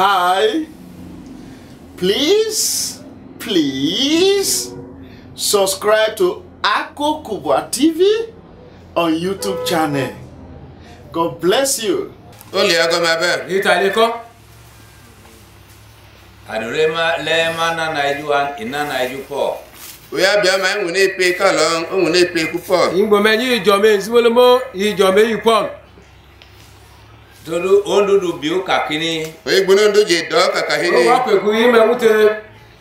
hi. Please, please subscribe to Ako Kubwa TV on YouTube channel. God bless you. Only agama ber. ita ile ko adorema lema na naiju an ina naiju po Oya bia ma enwu na-epe kalọ enwu na-epe púpọ̀. ingbo me ni ijo me nsiwolomo ijo me ipon tolu ondudu biu kakini egbonu nduje do kakahini o pe ku ime mute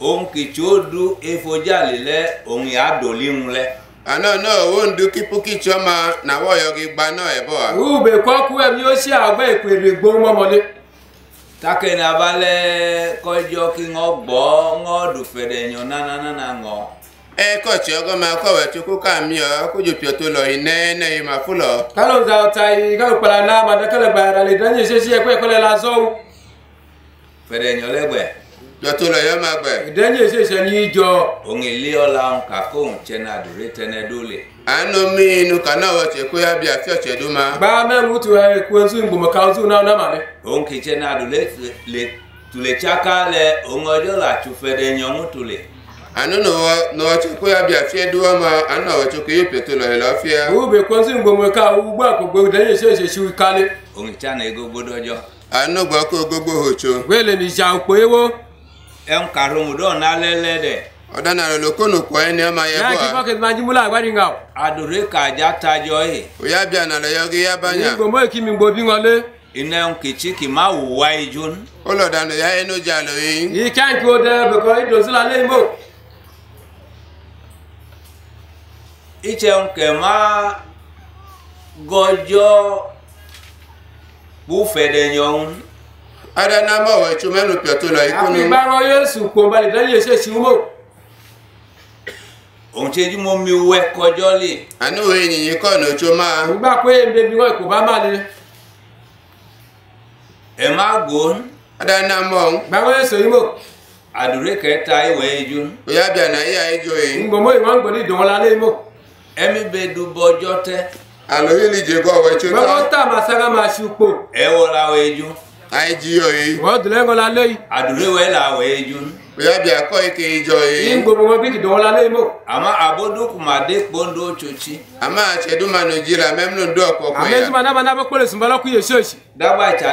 on ki chodu efojale le on ya dolinun le. Ana na owo ndu kipu kichoma na woyo gi gba na ebo a. Ube ko ku emi o se agba ipele gboru momole takeni abale kojo ki ngo gbo ngo du fede yan na na na ngo. Máa kọ̀wé tó kó ká mi ọ́ kójú pìọ́ tó lọ iná ẹ̀nà yìí máa fún lọ. kalo za ta yi ka pala na ma da kala ba ra le dan ye se si e ko e ko le la zo fẹdẹ nyọ lẹgbẹ Jọ tó lọ yọ máa gbẹ̀. dan ye se se ni ijo ohun ilé ọla ń kakó ohun tsẹna dòre tẹnẹ dólè Àánú mi inú kàná wọ̀ tẹ̀ kó yá bí àfi ọ̀tẹ̀ dó máa. ba me mutu e ku nsu ingbo mo ka nsu na na ma le ohun kì tsẹna dòle le tùlẹ tsaka lẹ ohun ọjọ la tù fẹdẹ nyọ ń tùlẹ Àánú nà wọ̀ tẹ̀ kó yá bí àfi ẹ̀dó ọmọ àánú wọ̀ tẹ̀ kó yé pìọ́ tó lọ yìí lọ́fíà. u be ko nsu ingbo mo ka u gba ko gbo dan ye se se si kale ohun tsana egogo dọjọ Àánú gbọ́ kó gbogbo hòtso. wele ni ja po ewo ẹn karùn-ún dọ̀ nálẹ́ lẹ́dẹ̀ Ọ̀dánà rẹ̀ ló kónù kọ́ ẹni ọmọ yẹ ya bọ̀ ki wá. pocket ma jimula agbari nga adòre kàjá tajọ yìí Oya bí àná lọ yọ gí yá bá yàn. mo ki mi ngbo bi ngole iná kìtì kì má wùwá ijó ní. Ó lọ dànù yá ẹnu jà lọ yìí. yi kan ki o de be ko kẹ̀ má gọjọ́. Búfẹ̀dẹ̀ nyọ̀ń Adana mọ̀ wọ̀ ẹ̀tú mẹ́nu pìọ́ tó lọ ikú àfi nu. bá rán yéésù kó balẹ̀ dán yéé ṣe sí wúmọ̀ òun ṣe jí mo mi wẹ́ kọjọ́ lè. Àánú ènìyàn kọ́ ọ̀nà tó máa. nígbà pé èmi bí wọn kò bá má le. Ẹ̀ má gbón Adana mọ̀ bá rán yéésù yìí mọ̀ adòre kẹta ìwẹ̀ ijó. Ní. Oya bí àná yíyá ijó yìí. ngbọ̀mọ̀ ìwọ̀n ń gbọ̀ ní ìdánwò lálẹ́ mọ̀ ẹ̀mí bẹ du bọjọ́ tẹ́ Àlọ́ yìí lè jẹ́ kọ́ ọ̀wẹ́ tó bá wọn tán. tà máa sára máa ṣe pò ẹ̀ wọ́ra wẹ̀ ijó Àìjí yọ yìí. wọ́n dùn lẹ́ngàn lálẹ́ yìí adòre wẹ̀ là wẹ̀ ijó ní. Oya bí akọ́ ike ijó yìí yìí. ngbọ̀mọ̀ wọn bí ìdánwò lálẹ́ mọ̀ àmọ́ abódókùmàdé kpóńdó tsotsi Àmọ́ àṣẹdúnmánu jìrà mẹ́mú dọ́ ọ̀pọ̀ pọ̀ àmì yà. ẹ̀sùn máa nábàá nábàá pẹ̀lẹ́ sùn bọ́lá kú yé ṣèṣì dábàá ìtsà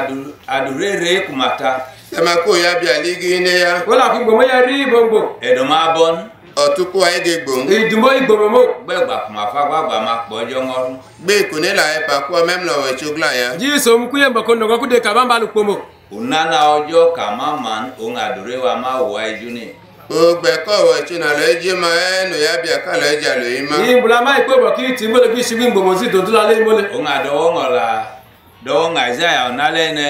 adòre rèé kùmàtà Sẹ́ma kó oya bí àlígí iné ya. wọ́n yẹ rí ìbọ̀ngbọ̀ ẹ̀dọ̀ máa bọ́ ní. Ọ̀túnkú ayége gbòǹ. ìdùnmọ̀ ìgbọ̀mọ̀ mọ̀ gbẹ̀gbà kùmàfà gbàgbà máa pọ̀jọ́ ńọ́rú. Gbé ìkùnlé là ẹ̀ pàkó mẹ́mú lọ́wọ́ ètò gbà ya. jí sòm kú yẹ mbọ̀kọ̀ nọ̀kọ̀ kú de kàbá ń balù pọ̀ mọ̀ onana ọjọ́ kà má mà ń òun àdúrà wa má wà ijú ni. Ògbẹ́ kọ́ ètò náà lọ ẹjẹ́ máa ẹ̀ nù ya àkàlọ̀ ẹjà lò yìí má. yìí nbùlá máa ìpè bọ̀ kí tì í mọ̀lẹ̀ kí ṣubú ngbọ̀mọ̀ sí dòdú lálẹ́ mọ̀lẹ̀ òun àdọ́wọ́ ŋọ̀ la dọ́wọ́ ŋà ìsáyà ọ̀nálẹ́ nẹ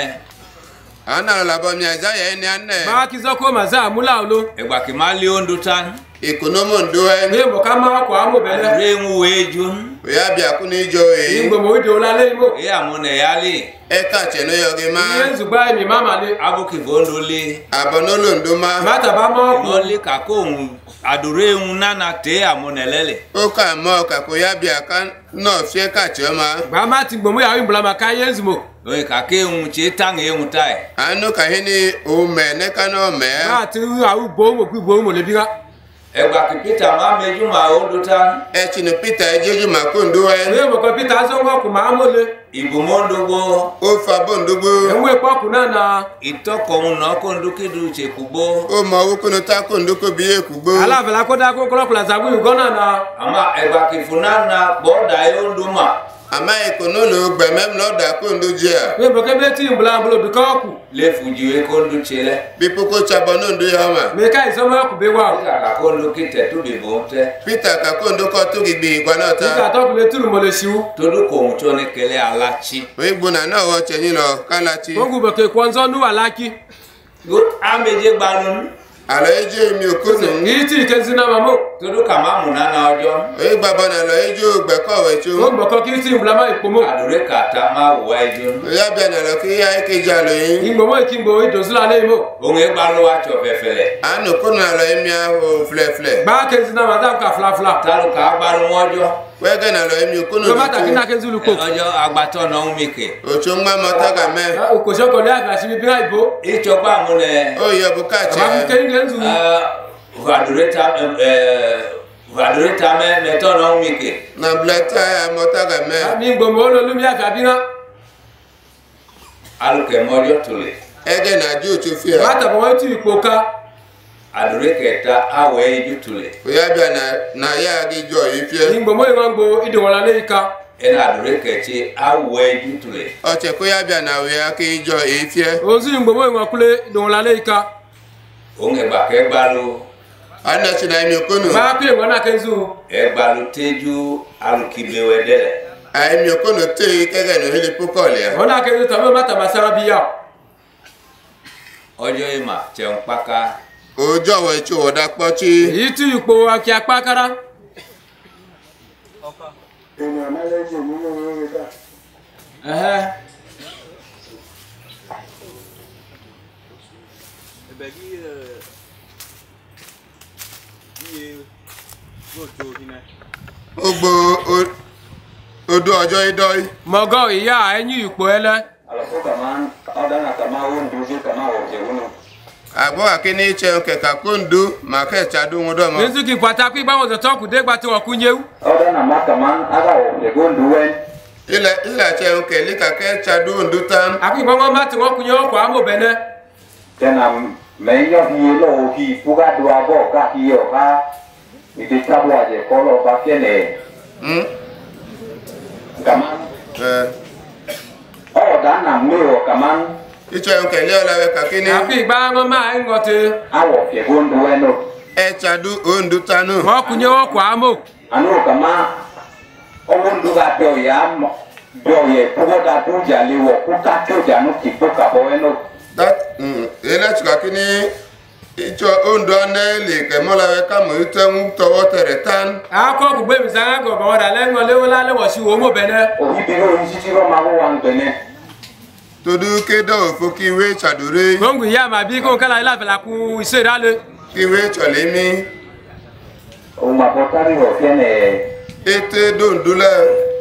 Àwọn náà làbọ̀ mi àìsáyà ẹni ànẹ́. máa kí sọ́kó màsá àmúlà olo lé ondo tán ikonomo ndoe ní mọ̀ká máa kọ̀ ámò bẹ́lẹ̀. rí ń wo ejo. òye abiaku ní ìjọ èyí. ní gbogbo ojú ọlá lé ibò. èyí àmúnẹ̀ yá lè. ẹ kà tẹ̀lé yọge máa. ilé ńzùgbà ẹ̀mí má máa lé. abúkì bò ń do lé. àbọ̀nà olóńdó máa. bàtà bá mọ́ ọkùn. ìbọn lè kàkó òun àdúró ehun nánà tẹ àmúnẹ̀ lẹ́lẹ̀. ó kà mọ́ kàkó yá abiaka oye kake ŋun tse taŋ ye ŋun ta ye. anu kahini o mɛ ne ka n'o mɛ. n'a ti awu gbɔmɔ k'i ɛgba ke peter ma me ju ma o do tan. E ɛtsi ni peter ye jeju ma ko ndo ɛ. ne mɔkɔ peter azɔ ŋɔ kuma amole. ìbùmọ̀ ndogbo. o fa bó ndogbo. ewu ekpa kun nana. ìtɔkɔ̀hún nà kó ndokidu tse kugbó. o ma wo kóno ta kó ndoko bi ye kugbó. alábẹ̀lá kó dá kó kúlọ̀kùlọ̀ zagun ìgọ́ nana. àmà ɛgba ke fún nana bọ́ọ̀dà yóò e do ma. amaghị konolo gbemem n'ọdụ akondojia lefujiwe konduchele bipukochabonondo ya ọma. Pita ka kondokotugigbe igwanata todokomutonekele alachi. Wee gbu na na ọghọchenyi nọ kalachi amejegbanụ aloeje mi okono iti kezina mamo todo kama muna na ojo e baba na aloeje ogbe ko we cho o gbo ko kiti mblama ipomo adore kata ma wa ejo ya bia na lo ki ya ke ja lo yin igbo mo ki gbo ido sila le mo o nge gba lo wa cho fefele anu kono aloe mi a ho fle fle ba kezina ma da ka fla fla ta lo ka gba lo ojo wẹ́gẹ̀ nà lọ emi okono lóko tomata kí nàkẹ́ zulu kò. ọjọ́ agbatọ́ náà ń mìkè. òtún ń gbà mọ tọ́ka mẹ́. òkòṣe kò lé àgbàsí bíbí àìbó. ìjọba àwọn ẹ. ó yẹ bùkà jẹ. àbá fún kékeré ń zulu. vadureta ẹ vadureta mẹ mẹtọ náà ń mìkè. nà bilata mọ tọ́ka mẹ. mi gbòmò olólùmí àfàbí náà. alùpùpù mọ́jọ́ tó lè. ẹgẹ nà ju òtún fi hàn. bàtà bọ̀ wọ́n ti ì adureketa awa ejutule oya bịa na ya gị jọ ifie mgbe mgbe ngbo idowara n'ika ena adureketi awa ejutule ochekwa oh, oh, ya bịa na wee aka ijọ ifie ozi mgbe mgbe nwakwule idowara n'ika onge gbaka egbalu ana china imi okonu ba pe ngwa na kezu egbalu teju alukibewedele aimi okonu te kege no hili pukolia ona kezu tabe mata masara biya ojo ima chenkpaka ojú ọ̀wọ̀ ètò ọ̀dà pọ́tí. èyí tí ipò akí apá kára. ènìyàn mẹ́lẹ́jì nínú orí dà. ẹ̀bẹ̀ kí iye gbòòtò òhinà. ó gbó odò ọjọ́ idọ́yì. mọ̀gọ́ ìyá ẹ̀yìn ipò ẹlẹ́. Agbo akini che nke ka kundu ma ke chadu ngodo mo Nísìkì pàtàkì báwọn ọ̀dọ̀ kù dé gba tí wọ́n kú yéwu. ọdana ma kama aga wo jego nduwen ile ile che nke lika ke chadu ndu tan wọn bá tí wọ́n kú yé ọkọ̀ àmọ̀ bẹ̀nẹ́. tena mɛnyɔ hiye lɔ wo hi fuga do abɔ ka hiye o ka ite tabu aje ba hm kama eh. Ɔ da na me o iche nke le ola we ka kini Àkú ìgbà wọn máa ń ngọ̀tì. awɔ fiego nduwen o e chadu ondu tanu Wọ́n kú yé ọkọ̀ àmọ̀. anu kama ɔmo ndu ka dɔ ya mɔ dɔ yɛ fuga da do jale wɔ ko ka to janu ti to ka bɔ wɛ no that mm ele chuka kini icho ondu ane le ke mola we ka mo ite mu towo tere tan Akọ́ gbé mi sáyà gọ̀ bọ̀ wọ́dà lẹ́ngọ̀ léwó lálẹ́ wọ̀ sí wọ́n mọ̀ bẹ̀nẹ́. oyi bi o yi titi lɔ ma ko wa todo ke do fo ki we chadore ngongu ya ma bi ko kala ila fela ku isera le. Ki we chole mi. O ma ko tari wo fiene ete dondula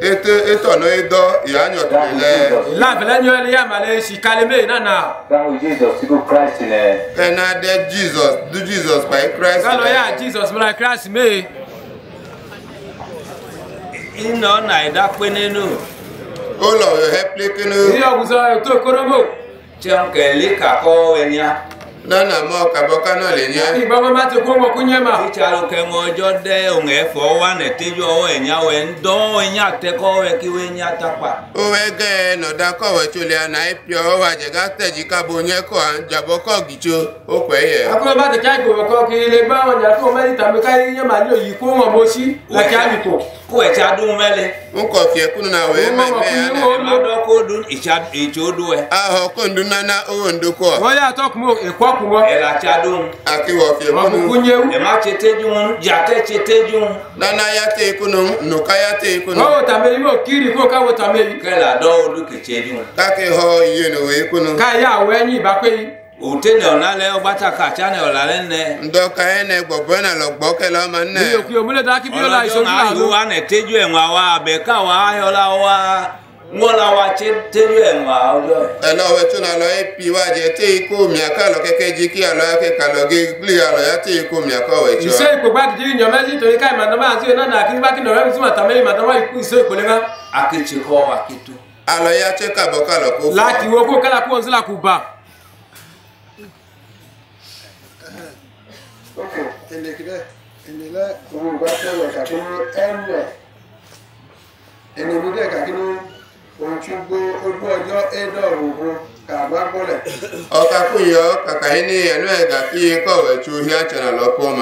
ete etono edo ya nyo tele la fela nyo le ya ma le si kale me na na. That jesus. To christ ne. And that jesus do jesus by christ kalo ya jesus by christ me. Ino na ida penenu o lo yo heple kinu Ní ọ̀gùsọ̀ ètò ìkórógbò. tẹun kẹ̀lé kakọ́ ẹ̀yà. nana mo kaboka no le nya Ìgbà wọn bá ti kó wọn kú yé mà. títsà ló kẹ́ wọn ọjọ́ dẹ́ òun ẹ̀fọ́ wa nẹ̀ tẹ́jú ọwọ́ ẹ̀yà wẹ̀ ń dán ẹ̀yà tẹ́kọ́ wẹ̀ kí wẹ̀ ẹ̀yà takpa. o we ge no da ko we chule na ipio o wa je ga teji ka bo nye ko an jabo ko gicho o pe ye Akọ́ bá ti ká ìgbòho kan kí ilé gbá wọn jà fún ọmọ ẹ̀yìn tàbí ká yé màá ní òyì kó wọn bó sí. Lákì àmìkò. kó ẹ̀ tí a dún mẹ́lẹ̀. n ko fie kunu na we Mo me mọ̀ me kí ane wọ́n ẹ̀ má dọ́ kó dún ìtsà ìtsò dún ẹ̀. aho ko ndu nana o ndu ko Wọ́n yà tọ́kùn mọ́ èkó ọkùn wọn. ẹ̀ là tí a dún. aki kú kunu yéwu. ẹ̀ má tse tẹ́jú wọn jàtẹ́ tse wọn. nana ya te kunu nu ka ya te kunu wò tàmé yìí wò kiri kó káwọ́ tàmé yìí. kẹ́ là dọ́ olú kìtsẹ́ dún. ka ke ho iye no we kunu Ká yà àwọ̀ ẹ̀yìn ìbá pé yìí. Òtẹ́ ní ọ̀nà lẹ́ ọgbàtà kàtsá ní ọ̀là lẹ́ nẹ́. ndo ka ene gbogbo na lo gbo ke lo ma ne Ní òkú òmúlẹ̀ dá kí bí ó la ọlọ́jọ́ ìṣojú àlọ́. wá nẹ̀ tẹ́jú ẹ̀wọ̀n wa àbẹ̀ká wa ayọ̀lá wa ńwọ́lá wa tse tẹ́jú ẹ̀wọ̀n ọjọ́. elo we tuna lo e pi wa je te ko mi aka lo keke ji ki alo ya ke ka lo ge gli alo ya te ko mi aka we cho Ìṣe ìpò gbàdìjì ìyàn méjì torí ká ìmọ̀tàmá àti ìnáná náà kí kí nọ̀rẹ́ mi sí ìṣe kọ́ wa. Láti wo kó kálá kó. elekere elele owurugba tẹwẹ kàkí ní ẹnlẹ ènìyàn díẹ̀ kàkí ní ohun tí gbó ojú ọjọ́ ẹdọ òògùn kàgbá gbọlẹ. ọkà kú yọ kàkà yín ní ẹnu ẹgà kí yín kọwé tí o. Yá jẹnà lọkọ mọ.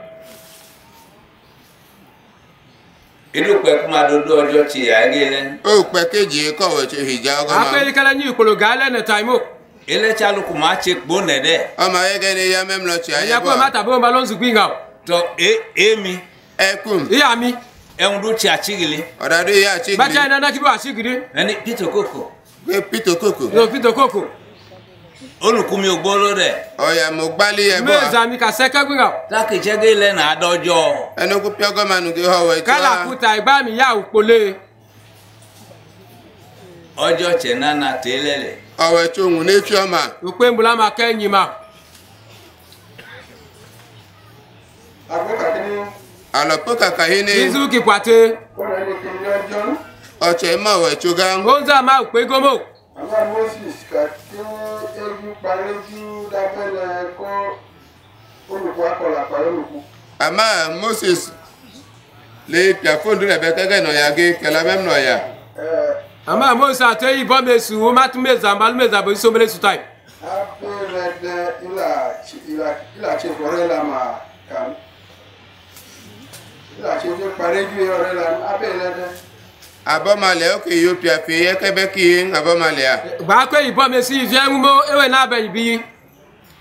kó máa dodo ọjọ́ tí àgé lẹ́nu ó pẹ kéjì kọwé tó hìjà ọgọmọ Akpẹ́lẹ́kẹ́lẹ́ ní ìkòlò gàálẹ̀ nẹ̀ tàìmọ̀. elétí alùpùpù máa ṣe kpó nẹ̀dẹ̀. Ọmọ ayẹgẹ ni ya mẹmlọ tí ayé bọ kó má tàbí wọn bá ló ń sùgbìn gà. tọ èmi ẹkùn Ìyá mi, ẹ̀hùn dó tí a chigili ọdọọdún yà tí bàtà iná náà kí bó àṣìgìrì. ẹni peter koko gbé pító kòkò. Yóò fi olùkúmi ògbó ló dẹ. ọyà mo gbálí ẹ bọ. mẹ́ẹ̀sà mi kà sẹ́kẹ́ gbìngà. láti jẹ́gẹ́ ilẹ̀ náà dọ́jọ́. ẹnu kú pí ọgọ́ manu kí ọwọ́ ìtura. kálá kúta ìgbà mi yà ó polé. ọjọ́ tẹ̀ nánà tẹ́ lẹ́lẹ̀. ọwọ́ ètò òun ní tí ọ ma. òpè ń bula ma kẹ́ ẹ̀yìn ma. àlọ́pọ̀ kàkà yín izu kì pàtẹ. ọ̀tẹ̀ mọ̀ ọ̀wẹ̀ tó gán. ma òpè gómò. àwọn moses kà tó ewu parẹ́jú dábẹ́lẹ̀ kọ́ olùkọ́ akọ̀là pàrọ̀ olùkọ́ àmà moses lè pìà fóònù rẹ bẹ kẹkẹ nọyà gé kẹlẹ mẹm nọyà Àmọ́ àmọ́ ń sàtẹ́ yìí bọ́ mi sùn, ó má tún mẹ́zà, má tún mẹ́zà bó sómele sùn táì. abẹ́rẹ́ dẹ ilà ṣe fọ́rẹ́ la mà kàn ilà ṣe fẹ́ parẹ́jú ọ̀rẹ́ la abẹ́rẹ́ dẹ. abọmalẹ òkè yóò pìà fi yẹkẹbẹ kí abọmalẹ à Gbà pé ìbọn mi sí ìfẹ́ ń mọ́ ewé náà bẹ̀yìn bí.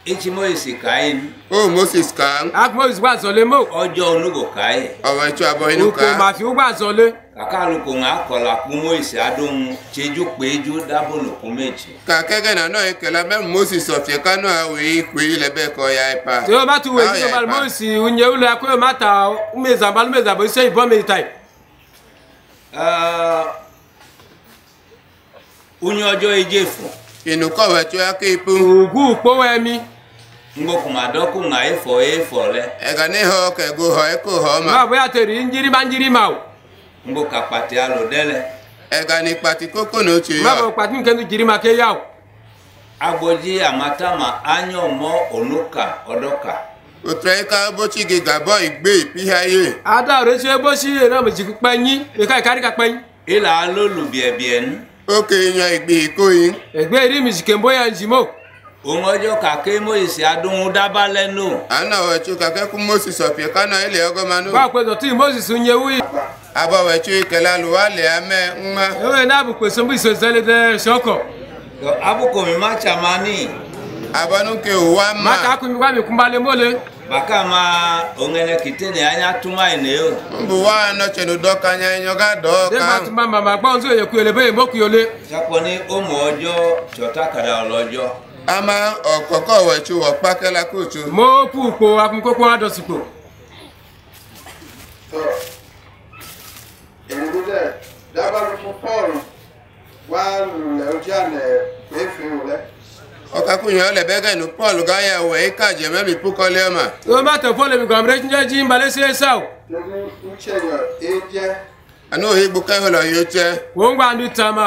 etí mọ́ èsì káyé ní ó moses kàn Akúmọ̀ ìsìnkú àzọ̀lé mọ́. ọjọ́ onúgò káyé ọwọ ètò àbọ inú ká màfi ó gbà àzọ̀lé. kàkà alùpùpù ń akọ̀là kú èsì adóhun tsejú péjú dábò nùkú méjì kà kẹkẹ nà náà kẹlẹ mẹm moses ọfẹ kánú àwẹ ìpè lẹbẹ kọ ya ipa Tí ó bá tún wẹ̀ sí ọba mọ́ sí ìwúnyẹ wúlò Uh, onye ọjọọ ejefu ịnụkọ wetụ aka ipu. Ugwu kpowemi ngbokumadọkụ na ịfọ ịfọle ịga n'ihe ọka ego ha ịkụ ha ọma. Ma bụ ya tere njirima njirima o. Mgboka kpati alụdele ịga n'ikpati koko na oche ya. Ma kpati nke ndị jiri maka ya o. Agboji amata ma anya ọmọ onuka ọdọka. utreka bochi gi gabo igbe ipihaye ada rechi ebochi na mo ji penyi e kai kari ka penyi ila lolu bie bie n oke nya igbe ikoyin egbe ri mi ji ya njimo omojo kake moyisi adunwu dabale no ana wechu kake ku moses ofie kana ile ogomanu ba kwezo ti moses nyewi aba wechu ikela luwale ame nma ewe na bu kweso bu iso zele de shoko tsamani abọ́núkẹ́ òwá Má má kà á kún mi wá mi kún balẹ̀ mọ́lẹ̀. bàkà má òǹgẹ̀nẹ̀ kìtẹ́ ní anya túmọ̀ ìnẹ́ o mbù wá nọ́tsẹ̀nù dọ́kanya ẹ̀yọ́gá Dé dọ́ọ̀ká bá tún bá màmá gbọ́n tó yẹ kú yẹlẹ bẹ́ẹ̀ mọ́kù yọlé. sakọ ní ọmọ ọjọ́ tsọ̀tà kàdà ọlọ́jọ́ ama ọ̀wẹ̀tú wọ̀ pákẹ́lá kóòtù Mo pù kpo akunkoko èrè dẹ dábàá fún paul wà lulẹ̀ ojú àná èéfín ọkakwunye olebegenu pọl gaa ya wee ike a ji emebi pukolioma tomato pọl ebigamrechinje ji mbalesi sau anụghị igbuka ịhụlọ ya oche kwuo ngwa ndị tama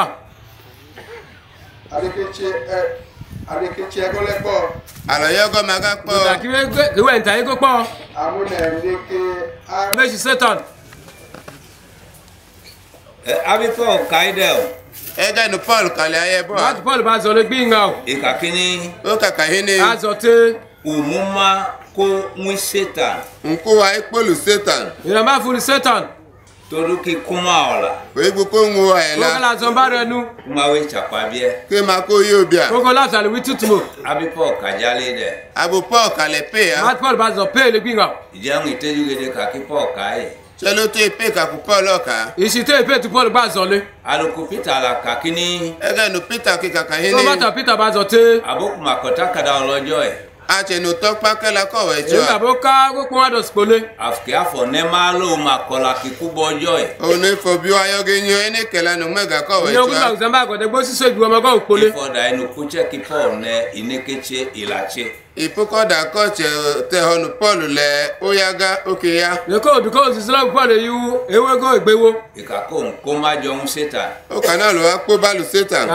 àlọ́yọ́gọ́ máa ká kaidel. ẹja inú paul kalẹ̀ ayé bọ́. láti paul bá zọ lé gbìngà o. ìkà kínní. ó kàkà yín ni. azọ tẹ. òmùmá kó ń ṣètàn. nkó wa ekpolu ṣètàn. ìrànbá fún ṣètàn. torí kí kúmọ̀ ọ̀la. oyibo kó ń wo ẹ̀ la. kókòlá zọmbá rẹ nu. kumawe tsapabíẹ. kí ma kó yóò bíà. kókòlá zàlùwí tutumo. abi paul kàjálé dẹ. abo paul kalẹ̀ pè ya. láti paul bá zọ pè lé gbìngà. ìjẹun ìtẹ́jú gẹ́gẹ́ kàkí paul kàá ṣé ló tó pé kàkú paul ọ̀ka Ìṣìtẹ́ ìpè tí Paul bá zọ lé. alùpùpù peter la kàkíní ẹgẹ́nu peter kí kàkà yín Tó ní bá tà Peter bá zọ tẹ́. abókùnmakọ̀tà kàdà ọlọ́jọ́ ẹ̀ àtẹnutọ́ pákẹ́lá kọ̀wé Èyí wa tàbó ká kókó adọ̀sùpò lé. àfikẹ́ àfọ̀ nẹ́ẹ̀má ló ma kọ́la kíkú bọ́jọ́ ẹ̀ òun ní fòbí ayọ́gẹ́ yan ẹni kẹlẹ́ nu mẹ́gà kọ̀wé Ní tí ogún wa àgùntàn bá àgọ̀dẹ̀ gbó sísè ju ọmọ ọgọ́ òpólé. ìfọ̀dà ẹnu kúchẹ́ kí paul nẹ ìnékèché ìlàchẹ́ ipokoda koche tehonu Paul lee ụyaga oke ya leko because Islam iwu ewego egbewo ụka na alụwa kpobalụ setan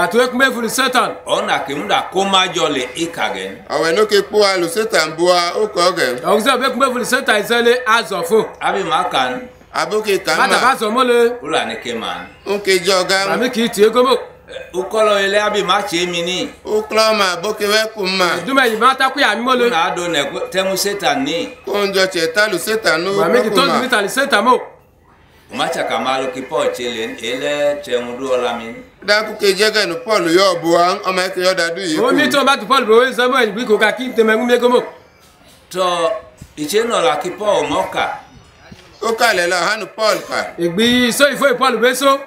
setan ọ na kemda komajọ le ịkage owe n'oke kpụalụ setan bụa ụka oge ọgụzọ bụ setan isele azọfo abimaka abụke ka mma ụlọ anike ma nkeji ukọlọ ele abi ma tse mi ni. ukọlọ ma boke wẹ kun ma. dumẹ yi ma taku ya mimolo. n'a do nẹ tẹmu setan ni. ko n jọ cẹ talu setan n'o kun ma. mami ti tọlu tali setan mo. o ma e cẹ e e ka ma loki paul tse le ele tẹmu do la mi. ke jẹgẹ nu paul yọ bu wa ọmọ ẹkẹ yọ dadu yìí. o mi tó bá tu paul bò wé sọmọ ìgbì kò ká kí n tẹmẹ ń gbé gómò. tọ ìṣe nọ la kí paul mọ ká. ó kà lẹ́ la hanu paul kà. ìgbì sọ ìfọ̀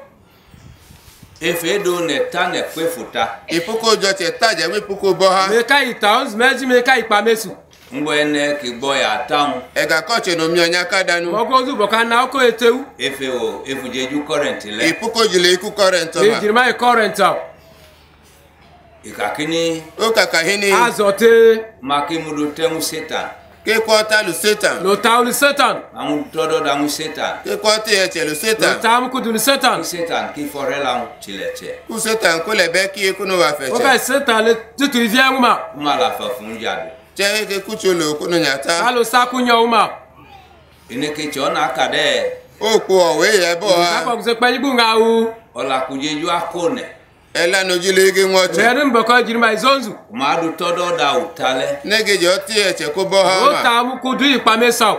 efedo neta nekwefuta ipuku ojoti etaje nwe ipuku bo ha. Meka itaons meji meka ikpamesu mgbe neke gbo ya atanwu ega koche na omi onya kadanu mogo ozu boka na oko etewu efe o efujeju current le. Ipuku jile iku current ma ejiri mai current a ikakini o kakahini azote. Makimudu tenwu setan. Kekɔ talu setan lo taulu satan. Amu tɔdɔ damu setan kekɔ teyɛ tse lu lo setan tam ku dul satan. Kí setan kí fɔrɛ la ŋu tsilɛ tsɛ ku setan ko lɛ bɛ kie kunu wa fɛ o ka tsɛ satan le tutu ivia nguma kuma la fɛ fun dza do tsɛ ke kutsu lo kunu nyata alo saku nya uma eneke tsɛ ɔna ka dɛ o kpo ɔwɛ yɛ bɔ ka ha ko se pe ibu nga u ɔlakudzedu ako nɛ ela no jilege ngocho rerin boko jirma izonzu madu todo da utale nege joti eche ko boha o ta mu kudu ipame saw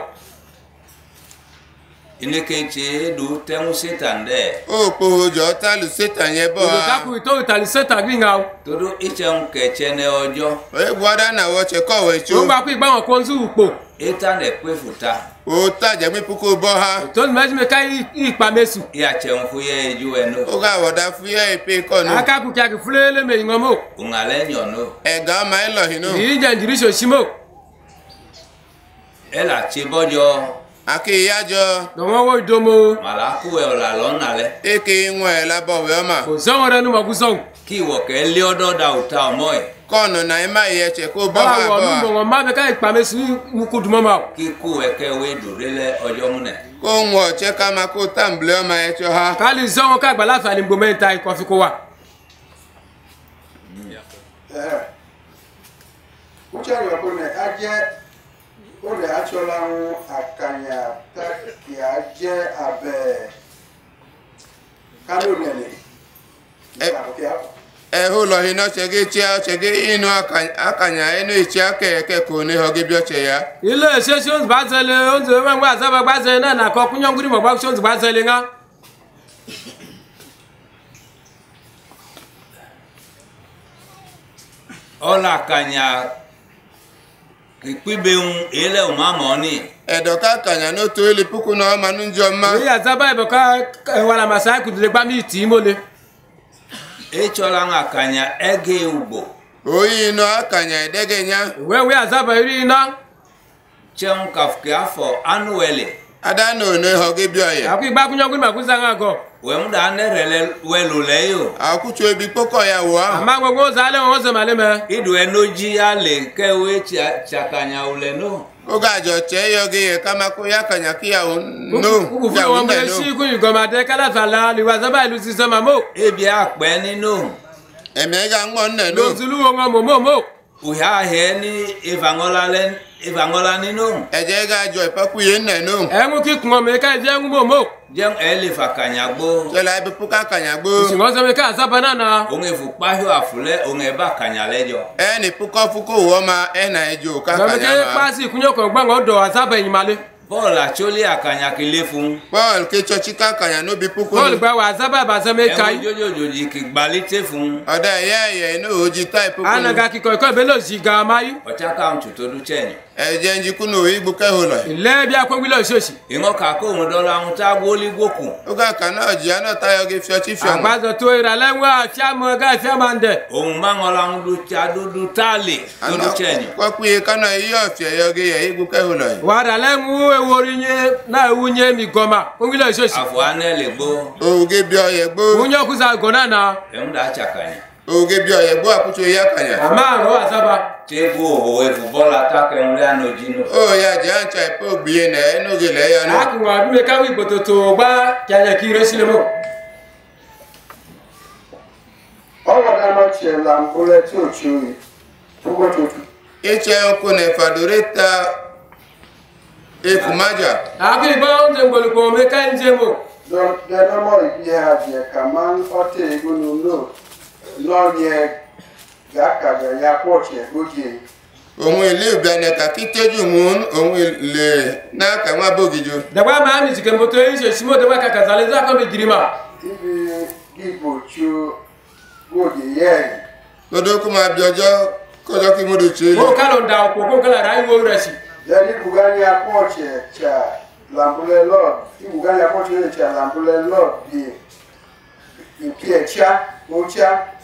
ineke che do temu setan de. O po jota lu setan ye bo o ta ku to utali setan gringa o. Todo iche nkeche ne ojo e gwada na wo che ko we chu o gba ku igba won konzu upo eta nɛ kpe futa o tajẹ mi puko bɔ ha Tó ní mẹ́sìn mi ká ìpamẹ́ sùn. iya tsɛ ŋu fo yɛ edu ɛnu o ka wɔda fuyɛ ipe kɔnu Akákùn kí a kì fúlé lémè ìngàn mọ́. ŋa lɛ nyɔnu ɛga ma elɔhi no Ìyí jẹ́ ìdírí ṣòṣì mọ́. ɛla tse bɔdzɔ ake aki yajɔ. dɔwɔwɔ domo. mala ku wɛ o la lɔ na lɛ. eke ŋɔ yɛ labɔ wɛ ma. kò sɔn wɛrɛ nu ma kú sɔn. wɔ kɛ lé ɔdɔ da o ta o mɔ yɛ. kɔnɔ na ye ma yɛ cɛ ko bɔ ma bɔ wa. báwo nu mɔgɔ ma bɛ k'a kpamɛ sunu mu ko duma ma. kí ko wɛ kɛ o ye dore lɛ ɔjɔ mun nɛ. ko ŋɔ cɛ kama ko tan bilɛ ma yɛ cɛ ha. k'ale zɔn k'a gbala fila ni gbomɛ ta kɔfi ko wa. o cɛ a ọrịa achọlanwụ akanya takia jẹ abẹ kanonele ehụlọ hi n'ọchị gị chịa ọchị gị ịnụ akanya ịnụ ichi aka eke ka one hụ gị bịa ọchị ya ile esesi ozu gbazele ozu ewe ngwa azaba gbazele na na akọ kwụnye ngwuri gbagba ozu gbazele nga ọla akanya ikpibenwu um, ele umamoni edoka kanya n'otu ili puku na ọma n'ụjọ ọma ihe azaba eboka ewara masa anyị kụdere gba n'ite imole ịchọla e nwa kanya ege ugbo. Oyi nọ akanya edege nya. Wee wee azaba iri nọ. Chem afọ anụ wele ada na ono ihe bịa ya akwụ igba akwụnyọ ọgwụ ma kwụsa wɛmu da anɛ rɛ lɛ wɛlu lɛ yi o akutsu ebi kpɔkɔ ya wa Àmọ́ gbogbo sálẹ̀ wọn sọ màlẹ́ mẹ́. idu ɛnodzi ale kɛwé tsia tsakanya o lɛ no. Ko ga dzɔ tse yɔ ge yɛ kama ko ya kanya kiyawo no. Kúkú fún wọn no. sí ikú ìgọ̀màdé kálàfà la sábà ìlú sísọ màmó. ebi akpɛ ninu ɛmɛ ga ŋmɔ nɛ no. Lòtúlù wọn wọn mòmòmò. Òyà hɛ ni evaŋɔla lɛ evaŋɔla ninu ɛdze ga dzɔ ìpɛkù yé nɛ no Ẹ̀mú kíkùn ọmọ ẹ̀ka ìdí ẹ̀mú mòmò. jɛ ɛli fa kanya gbó tse la ebi puka kanya gbó Ìṣìngọ́ sọ mi ká àzábà náà na. òun efu kpahiɔ afulɛ òun ɛba kanya lɛ dzɔ ɛni pukɔ fuko wɔ ma ɛna edzo ka Gbọ̀mí kanya kẹ́ ma pàṣẹ ìkúnyọ́kọ̀ gbọ̀ngàn dọ̀ àzábà ẹ̀yìn bɔɔlu atsoli akanya kele fún. Paul ke tsɔtsi ka kanya no bi puku Bọ́ọ̀lù no gba wà àzábà ìbàṣẹ́ mi ká ɛmu yìí. dzodzodzodzi kigbali te fún. Ɔdɛ yɛ yɛ ino odzi ta ipuku no Anaga kíkọ̀ ìkọ́ ìbélò sí ga máa yí. ɔtsaka ŋutsu tó du tsɛnyi ẹjẹ ń jikú nù igbu ilé bí akpẹ́gbẹ́lẹ̀ òṣooṣì. ìwọ̀n kàkó òun dọ́lọ́ àwọn tá a wọlé gbòkù. ó ga kan náà jìyà náà táyọ̀ gé fiọ́tí fiọ́. àgbàdo tó ìrà lẹ́wọ́ àti àmọ́ ọ̀gá àti àmọ́ àǹdẹ̀. òun máa ń wọlé àwọn olùtí adódú táàlì lórí tẹ̀lé. kọ́pù yìí kánà iye ọ̀fẹ́ yọ gé yẹ igbu kẹhùn náà. wàrà lẹ́wọ́ ewori nye náà ewu anɛ le gbó o ge biɔ yɛ gbó Múnyọ́ kúsa gọ̀ náà na. ɛmu da tsakanya o ge biɔ yɛ gbó akutsu ya kanya Àmọ́ àrọ̀ àzábà. tse bu òwò efu bɔla takɛ ŋu lé anodzi no o ya dze antsa ipo gbie nɛ eno ge lɛ yɔ no Àkùnwà bí mi káwé ìgbòtòtò gbá kíáyẹ kí rẹ́ sílẹ̀ mọ́. Ọwọ́ dáná tiẹ̀ là ń bọ́lẹ̀ tí ò tí o yìí. Fúgbọ́ tuntun. etse ŋko nɛ fadore ta efumadza Àkùn ìbọn oúnjẹ gbòlùkò mi ká ń jẹ mọ́. Dẹ́nọ́mọ̀ ìbí adìẹ kà máa ń ọ́tẹ̀ egbónú lò. n'onye lọ́yẹ̀ yàkàdà yàpọ̀tẹ̀ gbòjì. òun ilé ìbẹ̀nẹ̀kà kíkéjù mú òun ilé náà kàwọn abógijo. dàgbà máa mi sìkè mọ́tò yìí ṣe símọ́ dàgbà kàkà sàlẹ̀ sí àkọ́bí girima. ibi dìbò tí ó yẹ. lọ́dọ̀ kó máa bí ọjọ́ kọjọ́ kí mo lè ṣe é. kó kálọ̀ da ọ̀pọ̀ kó kálọ̀ ráyè wo rẹ̀ sí. yẹ́nì bùgá ní apọ̀tẹ̀ ṣà làǹbulẹ̀ lọ́ọ̀ ibùgá ní apọ̀tẹ̀ ṣà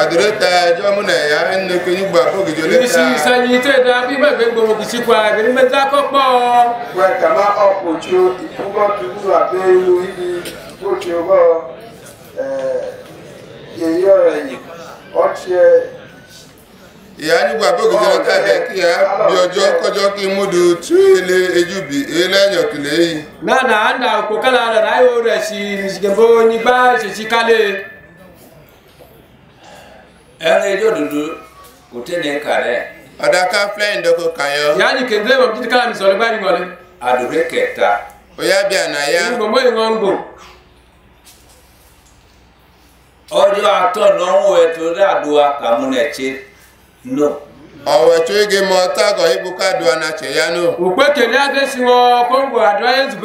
àdúrótà ẹjọ́ múnà ẹ̀yà ẹnu kejì gbà fókè jọ lẹ́ta. ìṣì ìṣẹ́yìn tó ẹ̀dá bí gbàgbé gbòòrò kì í sí kwa àgbèrè mẹ́ta kọ́pọ̀. wẹ́n kàmá ọ̀pọ̀ ju ìfúgbọ́ tuntun àbẹ́ ìlú ibi gòkè ọgọ́ yèyí ọ̀rẹ́ yìí ọ̀tí ẹ̀. ìyá nígbà fókè jọ lẹ́ta ẹ̀jẹ̀ kí bí ọjọ́ kọjọ́ kí múdu tú ilé ejúbi eléyàn kìlẹ̀ yìí. náà nà á nà òkú kálá rai wo resi mi jike bo ni gba se si kale ẹni ijó dúdú kò tẹ́ ní kàrẹ́ ọ̀dàká flẹ́yìn dọ́kọ̀ kanyọ ya. Ni kende mo ti kala mi so le gba ni ngole àdúré kẹta oyá bí ànáyá ngbo mo yin ngbo ọjọ́ atọ́ lọ́wọ́ ẹ̀ tó dáadọ́wà kàmúnẹ̀tì no. Ọ̀wẹ̀ tó igi mọ tágọ̀ ibùká du anàchẹ̀ yánú ukpe kele ade si wọn kóńgò àdúrà yẹn ti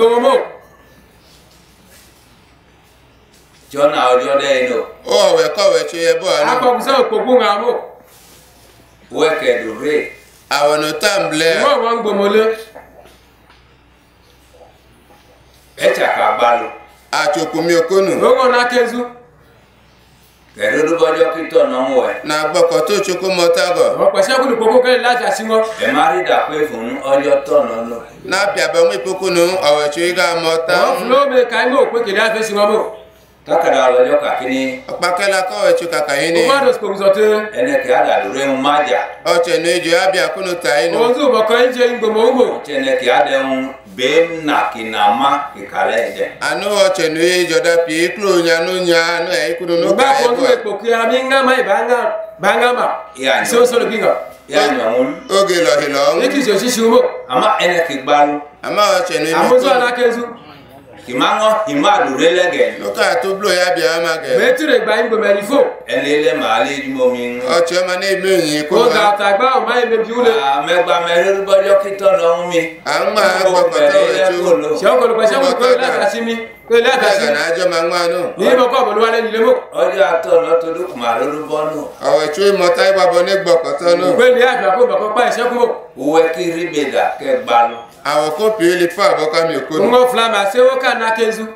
jona oriona eno o weko wecho yebo ano ako kusa okpogunga mo weke dure awono tamble wo won gbomole echa ka gbalo achokumi okonu ogo na kezu kẹ̀rẹ́ ló bọ́jọ́ kí tọ̀nà ń wẹ̀. na gbọ́kọ̀ tó ṣokó mọ tágọ̀. ọ̀pọ̀ sẹ́kùnù kókó kẹ́lẹ́ láti àṣìwọ́. ẹ máa rí dà pé fún ọjọ́ tọ̀nà lọ. náà bí abẹ́wọ́n ìpókùnù ọ̀wẹ̀ tí ó yí ká mọ tán. wọ́n fún lóògbé ká inú òpin kìlá fèsì wọn bò si wọn mọ kákàdá ọlọ́jọ́ kàkíní ọ̀pákẹ́lá kọ̀wẹ̀ tó kàkà yín ní ọgbọdọ kpòkù sọtẹ. Ẹnẹkẹ́ àdàdúré ń má jà. Ọ̀chẹ̀ ní ìjọ abịa kúnnù tà inú òun tó bọkọ ẹ jẹ gbòmọ ńgbò tẹnẹkẹ́ àdẹ̀hún bẹ́ẹ̀ nà kìnàmá kìkàlẹ̀ ẹ̀jẹ̀ ànú ọ̀chẹ̀ ní ìjọ dàpì ìkúlò nyanú nyanú ẹ̀ ìkúnnù ní ògbà ọkà kó tó ẹ̀bọ̀ ekpòkù yà mí ńgá má ìbá ńgá bá ńgá mà. Ìyá ni. sí ó sọlọ bí ńgá yà nyọ̀mún oge lọ̀hìlọ̀ ń ní kìí ṣe òṣìṣì wọn àmà ẹnẹkẹ́ gbalo àmọ́ ọ̀chẹ̀ ní àmójú ìmọ̀kúnnù alákẹ́zu kìmáńgọ́ ìmá àdúré lẹ́gẹ̀ lókà tó blò yá bịa ọmọ gẹ̀ mẹtìrì gba ńgbò mẹni fò ẹni ilé màá lé jùmọ̀ mi ń ọ̀chẹ̀ ọmọ ní ìlú ìyìn kó kó wá gàtà gbá ọmọ yẹn bẹbí wúlẹ. mẹgba mẹrẹrúbọjọ kítọ̀ lọ́hún mi. À ń gbà gbọ́kọ̀ tó wẹ̀ tó. sẹ́wọ́n kọlu pẹ̀sẹ́ wọn kọ́ ilé àtàsí mi? Kọ́ ilé àtàsí bẹ́ẹ̀ gànà àjọ máa ń wá nù ní ìbọn kọ́ ọ̀bọ̀n wálé nílé mọ́. Ọjọ́ àtọ̀ lọ́tọ́dún kùmà lórúbọ́nù ọ̀wẹ̀ tó ìmọ̀ táyé bàbọ̀ ní gbọ̀kọ̀ tó nù. Pé ilé àgbà kó bàkọ́ pa ìṣẹ́kù mọ́. Wúwẹ́ kí ríbèdà kẹ́ gbalo àwọ̀ kó pèélì fún àbọ̀kámi awokopili pa abokamiokono ngo flama sewo kana kezu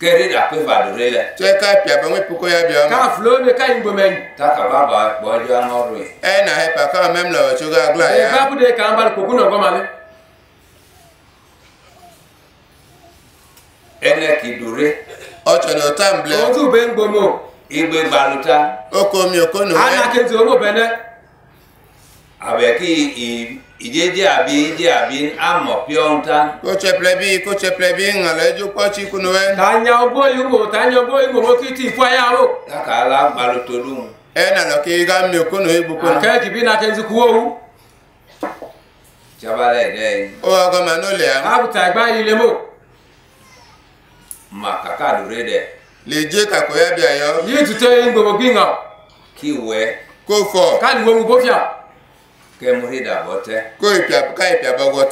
keriri akpevadorela tse ka piaba ŋue poko ya bia ma. ka flo mi ka ingomɛnyi ta ka ba ba bɔdi anɔru ye ɛ e na hɛ pa kama mɛm la e, o tso gla ya. babu de kan bali koko nɔ gɔma mi ɛnɛ k'i dore ɔtsɔni o tan o tu bɛ n gbomo igbe gbaluta. O mi o no ana kezi o mo bɛ. abeki ijeji abi iji abi amọ pịọ nta kocheplebi kocheplebi ngala eju kpọchi kunuwe tanya ogbo igbo tanya ogbo igbo mokiti ifo ya o. Daka ala gbalutolu e na lọ ka ịga mmi okunu e igbo kunu akeji bi na kenzi kuwo wu jabala ede o ọgọ ma n'ụlọ ya abụta igba ile mo. Ma kaka lure de. Leje kako ya bịa yọ yi tute ngbogbogbi ngọ kiwe kofọ kaliwo mu bofia ní wọ́n mú bófíà kẹ́múrí dàbọ̀ tẹ́ kó ìpìà ká ìpìà bọ́gọ́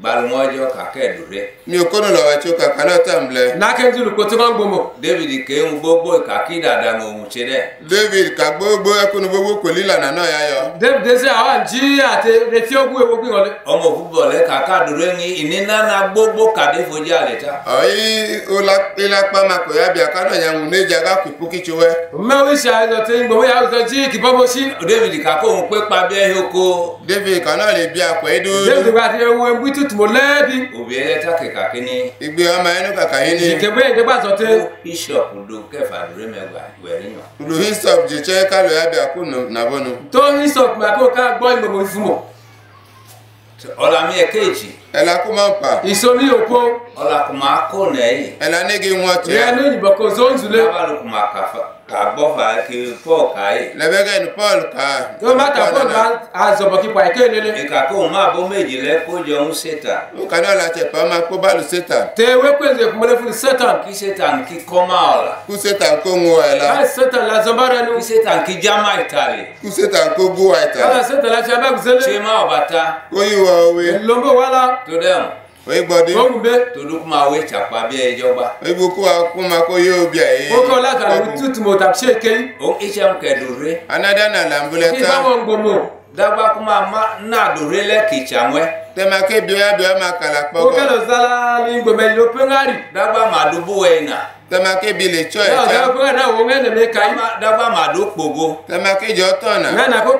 gbalụmọjọ ka kedure mi okono lọwacho ka kalọta mble nakejulu kpotukan gbomo david ka enwu gbogbo ka kidada na onwuchede david ka gbogbo ekunu gbogbo kolila na nọ ya yọ david eze awa nji ate reti ogwu ewogwu ngole ọmọ fúbọọlù ka kadure ní ìnínà na gbogbo kàdé fojú àlẹta. ọyí ìlàpá máa kò yá bí akánà yẹn ń néjà ká kù púkì mẹ́wí mo lẹ́ẹ̀bi. òbí ẹlẹ́ta kẹ̀kà kínní. ìgbé ọmọ ẹnu kàkà yín ni. ìṣèkè bóyá ìjọba sọ tẹ. bishop ló kẹfà lórí mẹwàá wẹ̀rí yàn. lu hisop jẹjẹ kálọ̀ yàbẹ̀ àkó nàbọ̀nù. tó hisop mà kó ká gbọ́ ìgbòho ìfúnmọ̀. ọ̀làmì ẹ̀ kéèjì. ẹ̀la kó máa ń pa. ìsomi òpó. ọ̀làkùnmá kò nẹ́yìn. ẹ̀la nígi wọn tẹ. ìyẹn ló yìnbọn kó zóńzulé. lábàlùkùnmá fa ka gbọ fa ki paul ka. Ye lẹbẹgẹ ni paul ká to ma ta ko ga azobo ki pa ikelele ìka kó o máa bó méjì lẹ kó jọ ń ṣètà. Ó kàdé ọ̀la tẹ pa ọmọ kó bálù sétà te we kweze kumele fu satan kí ṣètà kí kọ́ máa ọ̀la. Kú sétà kó ń wọ ẹ̀la ka satan la zombara kí nu. Ṣètà kí jámá ìtàlẹ̀ kú sétà kó gú wa ìtà kala satan la chamba ṣé guzele má ọba ta kó yíwọ òwe lombo wala tó dẹ̀hùn òye gbọdí ngumbe tó dúkú máa wé chàpá bí ẹjọ́ gbá ibu kú wa kú ma kó yóò bí àyè. Ko la ka tutu mo tap sheke ó iṣẹ́ ń kẹ̀dùn rẹ. Anadá nà làmbúlẹ̀ ki tá ba won gbomo dágbà kó máa má náà dùn rẹ lẹ́kìtì àwọn ẹ̀. Tẹ́ma ké bíọ́yá bíọ́ ma kàlà ko pọ́gọ́ kala zala ni gbome lo pengari dágbà máa dúbò ẹ̀ nà. Tẹ́ma ké bi lè tsọ́ ya ẹ̀ta za ko na wo ngene me kai Dágbà- dágbà máa dó kpogo tẹ́ma ké jọ tọ̀nà. Na na ko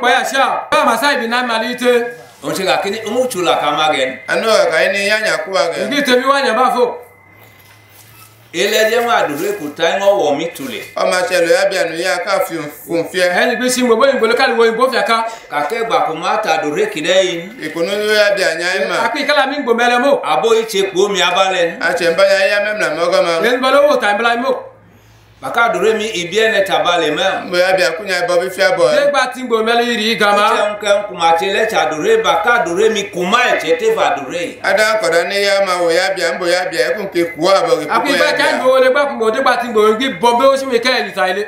ya sha ba ma sai bi na malite òun ṣe kà kí ni ń tù là ká má gẹ̀ ní. anú ọ̀kà yín ni yányà kú wa gẹ̀ ngi temi wa nya ba fo. Ilé-ẹjẹ́ máa dùn rẹ kò tá ẹ̀ ń wọ̀ mí tulẹ̀ ọmọ atsẹlẹ ya bí anu ya ká fi fún fiẹ ẹni gbé sí gbogbo ìgbòló kálí wo ìbò fìyà ká kàkẹ́ gbà kó má ta dùn rẹ kìdẹ́ yìí ìkùnú ya bí anya ma àpé ìkálà mi gbò mẹlẹ mọ àbó ìṣe kpó mi abalẹ̀ ní. atsẹ̀ ń bá ya ya mẹ́mìlá mọ́gọ́ ma. Lẹnu bọ lówó tà ìbílà mọ bàkà dùn rẹ mi ìbí ẹ̀ nẹ̀ tabalẹ̀ mẹ́. ń bọ̀ ya bí akúnya bọ́ bí fíà bọ̀ ẹ́ dégbà tí ń gbò mẹlẹ yìí rí gàmà Iṣẹ́ nkẹ́ nkumatse lẹ́tsa dùré bàkà dùré mi kùmá ẹ̀tsẹ̀ tẹ́fà dùré yìí. adá kọ̀dá ní ya ma wò ya bí a ń bọ̀ ya bí a ẹkùn ké kú àbọ̀ kí àpé púpọ̀ ìgbà ya bí ká ń a gbò wọlé gbàkú gbò dégbà tí ń gbò gbé bọ bí ó sì mi ẹ̀ nìta ilé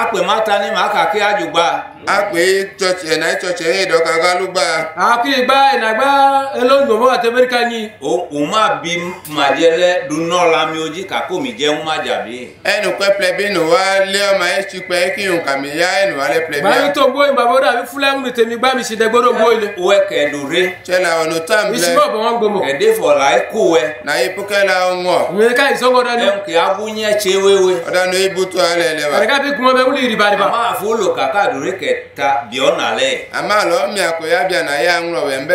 Akpè má ta ni màá kà kí àjùgbà. a pè é tsọ̀tsì ẹ̀ náà tsọ̀tsì ẹ̀ dọ̀ kàkà ló gbà àpé ìgbà ìnàgbà elóńgbò mọ àti amẹ́ríkà yìí O o má bí màjẹ lẹ dunọ́ la mi ojí kàkó mi jẹ́ ń má jàbí. ẹnu pẹ́ bino wa lema e chikpe e ki yon kamiya e no ale plebia. Bari to boy baba oda bi fulan nu temi gba mi si de gboro boyle. We ke lure. Chela ono tam le. Isi bo bon gbomo. E de for la e ko we. Na e poke la onwo. Mi ka iso goda ni. Em ki abunye chewewe. Oda no ibu to ale le ba. Ari ka bi na ya nro we mbe.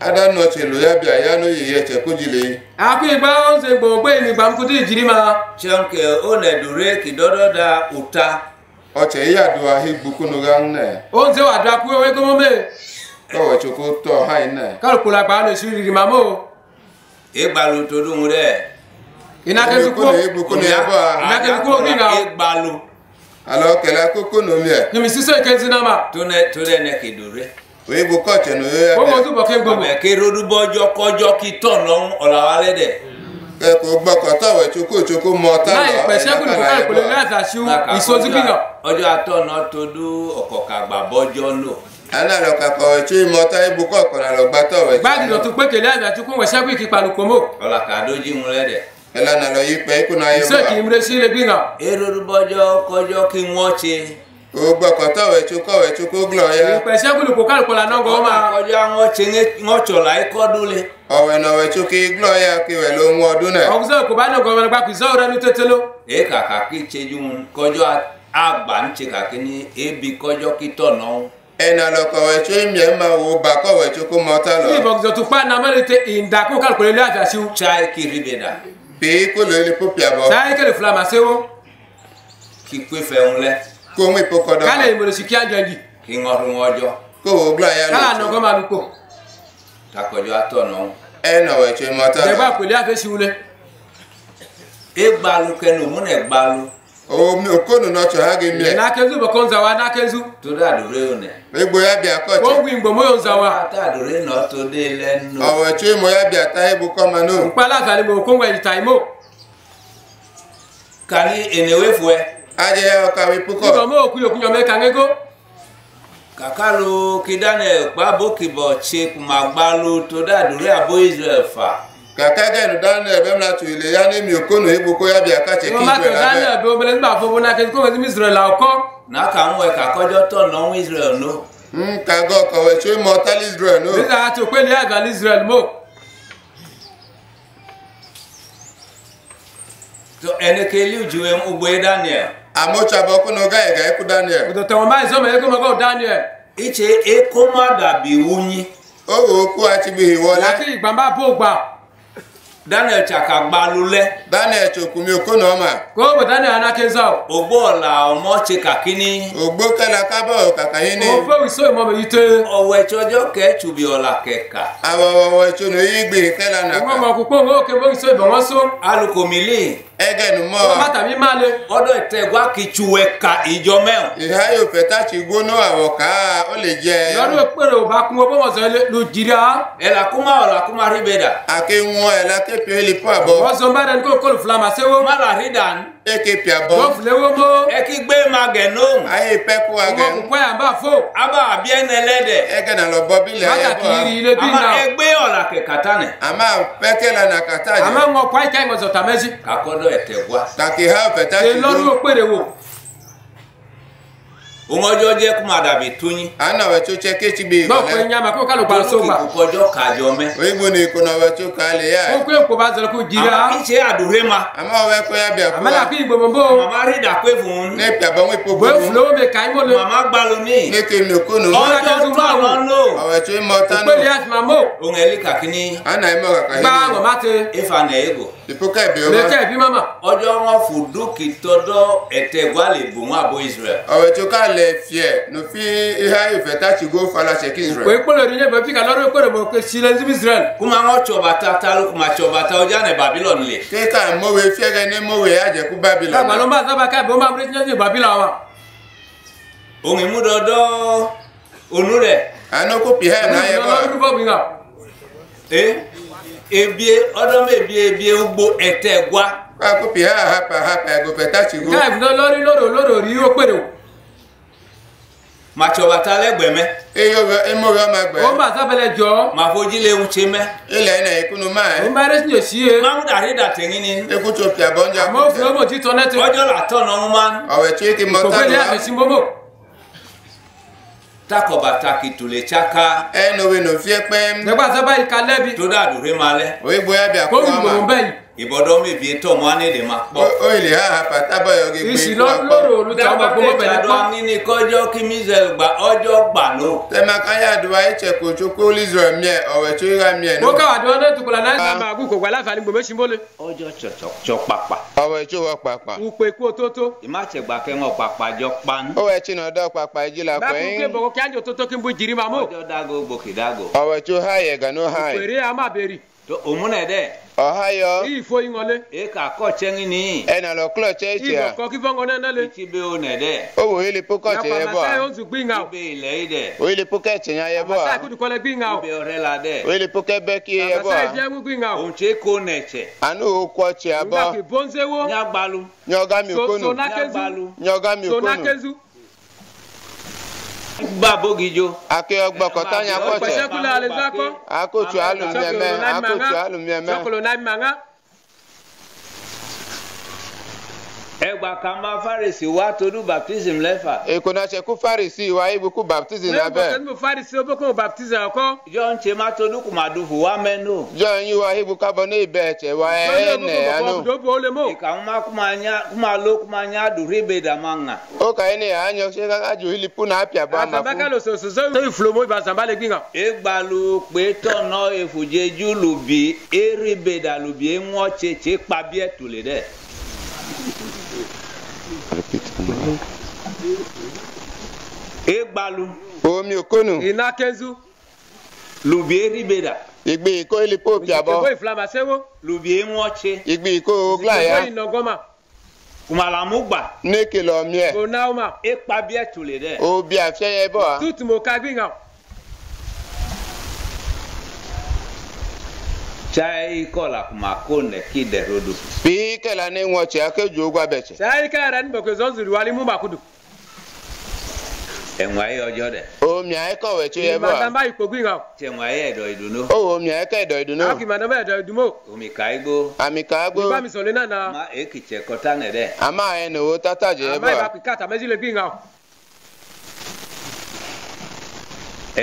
adanna chelu ya bịa ya n'oyi ya chekujili akụ igba nze gbo ogbenyi gba mkụta ijiri ma. Chionke one kidododa uta ọche ya duwa higbukunu nne onze wa dua kuwe wego mome tọ ha ine kalukula gba na esiri riri mamo igbalu todo nwere inakezikwo igbukunu ya na igbalu ala okele na omie nimisiso ekezinama tone ẹ̀ náà tó tó gbukọ̀ ọ̀tsẹ̀ nù yóò ya ó bí wọ́n túbọ̀ kẹ́ gbòmò Àmẹ̀ kí rodúbọ́jọ́ kọjọ́ kí tọ̀nà ọ̀làwálẹ̀ dẹ̀. kẹ́kọ̀ọ́ gbọ́kọ̀ tọ̀wé tsoko tsoko mọ̀ tá láì pẹ̀sẹ́ kúlù kó kálukú lè láti àṣù ìsọtí gbìyàn ọjọ́ atọ́nà tó dú ọ̀kọ̀kàgbà bọ́jọ́ lò. lọ kakọ̀ ẹ̀tsọ́ mọ̀ tá ibùkọ̀ kọ̀nà lọ gbà tọ̀wé báàgì lọ́tún pé kèlé àti àti kún wẹ̀sẹ́ kú ìkípa lùkọ́ mọ́ ọ̀làkàdójì ń lẹ̀ dẹ̀. ẹlànà lọ yí pẹ́ ikú náà yẹ ìṣe kì í bọ̀. múre sí ilé gbìyàn erodúbọ́jọ́ kọjọ́ kí wọ́n ṣe. ogbakọta wee chukwu wee chukwu glọ ya owe na wee chukwu iglọ ya ka iwele onwe ọdún ẹnà lọkọ wẹ tún ìmìẹ máa wo bàkọ wẹ tún kó mọta lọ. ní ìbọ̀gìzọ̀ tó pa namẹ́rin tẹ ìdàkú kálukọ̀lẹ́ ilé àjàṣe. chai kiri bẹ̀ dà. bí kò lóye ní púpì àbọ̀. chai kiri fila màá ṣe wọ́n. kí pé fẹ́ ń lẹ́. Kó ń ipò kọ́dọ̀ kálẹ̀ ìmọ̀lẹ̀ sí kí á jẹ́ di kí ń ọdún ọjọ́. Kó wo glọ̀ ya kálẹ̀ lọ àná tso kọ́ máa lu kó takọjọ́ atọ̀nà. Ń. ẹnà wẹ̀ tso mọ̀ tá jẹ̀gbá lọ pèlè àfẹ́ sí wulẹ̀ egbalu kẹnu múnẹ̀ gbalu. Omi okonu náà tso hagi miẹ n'akẹ́zu bọ̀ kọ́ ń zà wá n'akẹ́zu tó dàdúré ònẹ̀. egbò ya bí ó akọ̀tsẹ̀ ń gbìn gbòmó yóò ń zà wá àtàdúré náà tó dé lẹ́nu. ọ̀wẹ̀ tso mọ̀ ya bí ata ibùkọ̀ ma nù nkpa láti àlẹ́ mọ̀ kó ń wẹ̀ ìta ìmọ̀. Kàní ajẹ́ ọkà mi púpọ̀. ìgbà mọ́ òkú yòókù yọ̀mẹ́ kàngégó. kàkàlù kí daniel gbàbókìbọ̀ ṣe kùmàgbálù tó dàdúrà àbó israel fà. kàkà gẹ̀ẹ́dù daniel bẹ́ẹ̀ múra tù ilé yá ní mi ò kónú ibu kó yá bí akáṣe kí ìjọ ìlànà. ìwọ́n bá tó daniel bí obìnrin nígbà náà kẹ́kẹ́ kó israel là ọkọ́. nàkà ń wọ ẹ̀ka kọjọ́ tọ̀ lọ́wọ́ israel nù. ń kàgọ́ kọ̀wé ṣé mọ tálí israel nù. nígbà tó pé ní àgbà ní israel mọ́. tó ẹnikẹ́ ilé ìjùwẹ̀ daniel amotsabọ kunu ga ega eku daniel Òtò tẹ̀wọ̀n báyìí sọ́mọ̀ yẹ kó mọ̀ kó Daniel. ìtse ekó má dàbí wúnyi o wo oku atsigbihi wọlé Yàtí ìgbà bá bó gbà. daniel chakagbalule daniel chokumiokonoma kobo daniel anakezao ogbola omoche kakini. Ogbokala kabo kakahini ofe owechojo kechubiola keka awowowechono igbe kela na omomokupo oke alukomili. Egenu matami male odo etegwa kichuwe ka ijo meo iha yo awoka o le je lọdún èpèrè ò bá kún owó wọn sọ pia lipo abo. Wazomba nko kol flama sewo. Mala ridan. Eke pia bo. Dof lewo mo. Eki gbe magenom. Aye pepo agen. Mo kwa amba fo. Aba bien elede. Eke na lo bobi le. Aka kiri ile bi na. Ama egbe ola ke katane. Ama peke la na katane. Ama ngo kwa ikai ngo zotamezi. Akodo etegwa. Taki ha fetaki. Eloru opere wo. Jẹ́ kó má dàbí túnyín àná wẹ tso tse kétsi bi Náà pé wọlé nyàmà kó kálù gbà só gbà. kọjọ́ kàjọ mẹ́. Oyinbo ni ìkùnà wẹ tso kàlẹ yá. Ó kó èkó bá sọ̀rọ̀ kó jìrìà. ama ìtse àdúré ma. Àmà wẹ kọ ya bi àkó Àmọ́ wa làkú ìgbòmò bò. mama rí dàpé fún un. Ne Bó gbogbo filé wó mi le. mama gbalo ne ke okonu Ọ- ọjọ́ tó àná lò. ọwẹ tso tanu yín àwọn má te. ifá nà ego ìbí Lè ọmọ. Kẹ́ ìbí mọ́mọ́. ọjọ́ wọn fò dúkì tọ́dọ̀ ẹ̀tẹ̀gbá lè bò wọn àbò israel. Ọwẹ tso kàlẹ fiẹ nufi ìhà yóò fẹ tàtsi gbó falasẹ kí Kò israel ìpèrè ní yẹn bẹ̀ fi kà lọ́dún ìpèrè mọ̀ pé sílẹ̀ ní Israel. kuma wọn tsọbata talo kuma tsọbata ọjà ní babilọni lè kéka mọwé fiẹkẹ ní mọwé àjẹkù Dàgbà ló babilọ máa sábà ká ìbò máa múlẹ̀ ní ebie ọdọm ebie ebie ugbo ẹtẹ gwa. akụpị ha ahapa ahapa agụpetachigo. nke a bụ lọrị loro loro ri okpere o. ma chọbata lẹgbẹmẹ. eyo emoyo ma gbẹ. o ma sábẹlẹ jọ. ma fojú lé wúche mẹ. ilẹ̀ iná ìkúnnú máa ẹ. o máa rẹ́sìn sí e. mamudu àrídà tẹ̀yìn ni. ekú tó fi àbọ̀njà àmọ́ òfin ọmọ títọ́ náà ti. ọjọ́ làtọ̀ náà ń wá. ọ̀wẹ̀ tí takọbata kìtùlẹ̀ tsaka nù fíẹ́ pẹ́m Nígbà sábà yìí ka lẹ́bi. tó dàdúré ma lẹ òye bóyá bí Kó àkókò ìgbòho ọmọ bẹ́ẹ̀ yìí. Ìbọdọ mi bìí tọ mọ anédè ma kpọ. ó ilé ha àhàpà tábọ̀ yọ gé gbé Ìsì ikú akọ lóró olùtà dábàá gbogbo tẹ̀ bẹ̀rẹ̀ tsadọ́ pọ́. nínú kọjọ́ kí mísẹ̀l gba ọjọ́ gbà ló. tẹ́mà káyà dùwà ẹ̀tsẹ̀ kò tso kó lizrọ̀ miẹ̀ ọ̀wẹ̀ tí ó yà miẹ̀ nù Mo káwà dúró ní tukula náà. Ìgbà máa gùn kò gbà láǹfààní gbòmé sí mọ́lẹ̀. ọjọ́ tsọ̀tsọ̀ pàpà. ọ̀wẹ̀ tí ó wọ pàpà Ùpè kú otótó. ìmátsẹ̀gbà kẹ́ńgọ̀ pàpà jọ pan. ọ̀wẹ̀ tí nà dọ́ pàpà ìjì là Báwo ké pẹ́yìn bọ̀kọ̀ kí á jò tótó kí n bú jìrì mọ́. ọjọ́ dago gbòkè dago. ọ̀wẹ̀ tí ó hà yẹ gànú hà yẹ Pèrè a máa bèrè. tó òmùnẹ̀ dẹ̀ ọ̀hà yọ Ìyí ìfó yín wọlé. e kà kọ́ tsẹ́ngin ní. ẹnà lọ kílọ̀ tsẹ́ ìtsì à Ìbọ̀kọ̀ kí fọ́ngọ́ náà lé. etí bẹ́ o nẹ̀ dẹ̀. ó wò ilé pókọ̀tì yẹ bọ̀ Yàpọ̀ à àmàtà yóò tún gbìngà. ibẹ̀ ilẹ̀ yìí dẹ̀. ó ilé pókẹ̀tì yẹn yẹ bọ̀ Àmàtà à ìkúdùkọ́lẹ̀ gbìngà o. ibẹ̀ ọ̀rẹ́ la dẹ̀. ó ilé pókẹ̀ bẹ́ kí yẹ bọ̀ Àmàtà à ìjẹ́mú gbìngà o. òun tse kó nẹ̀ tsẹ̀. àánú òkú ọ̀tsì Nígbà àbọ̀ kì bóńséwó. nyagbalu nyọ̀gá mi So- òkónù Sonakezu. nyagbalu. nyọ̀gá mi òkónù Sonakezu. Gba bogijo. nyà kọ́tsẹ̀ Pẹ̀sẹ́kúlẹ̀ àlẹ́sàkọ́. akotu alumiẹmẹ akotu alumiẹmẹ Sọ́kòlò náà màngá. ẹgbà kan bá farisi wá torú baptism lẹ́fà. èkóná ṣẹkú farisi wa ibùkún baptism lábẹ́. lẹ́yìn bó farisi ó bókun baptism ọkọ. jọ ń ṣe máa torú kùmàdù fún wa mẹ́nu. jọ ń yí wa ibùkún abọ́ ní ibẹ̀ wa ẹ̀ nẹ̀ ànú. ìkà má kuma ló kuma nyá dùrí bẹ́ẹ̀ dà máa ó kà ẹ́ ní àányọ ṣé ká jù ilé púnà àpìà fún. àtàbákà egbalu omi òkónù Iná Kézu. lùbí eri bẹ dà ìgbì ìkó ilipu pìà bọ Ìjọba ìflamasẹ́wó. lùbí eŋọ́ tse ìgbì ìkó oglaya Ìjọba ìnàgọ́mà. kùmàlàmú gbà nékèlè ọmiẹ Onáwó. ekpabiẹ tòlè dẹ. obi àfẹyẹ bọ à Tútù mò ká gbìngà. chai kola kuma kone kide rodu pi kela ne ngo che ake jogwa beche. Chai ka ran boko zo zuri wali mu bakudu enwa e ye ojo de o mi ai ko we che ba ma ba ipogu nga che enwa ye do iduno o o mi ai e ka e do iduno aki ma na ba do idumo. O mi ka igbo ami ka igbo ba mi so le na na ma e kiche kota ne de. Ama ye no tata je ba ama ba pikata mezi le gbi nga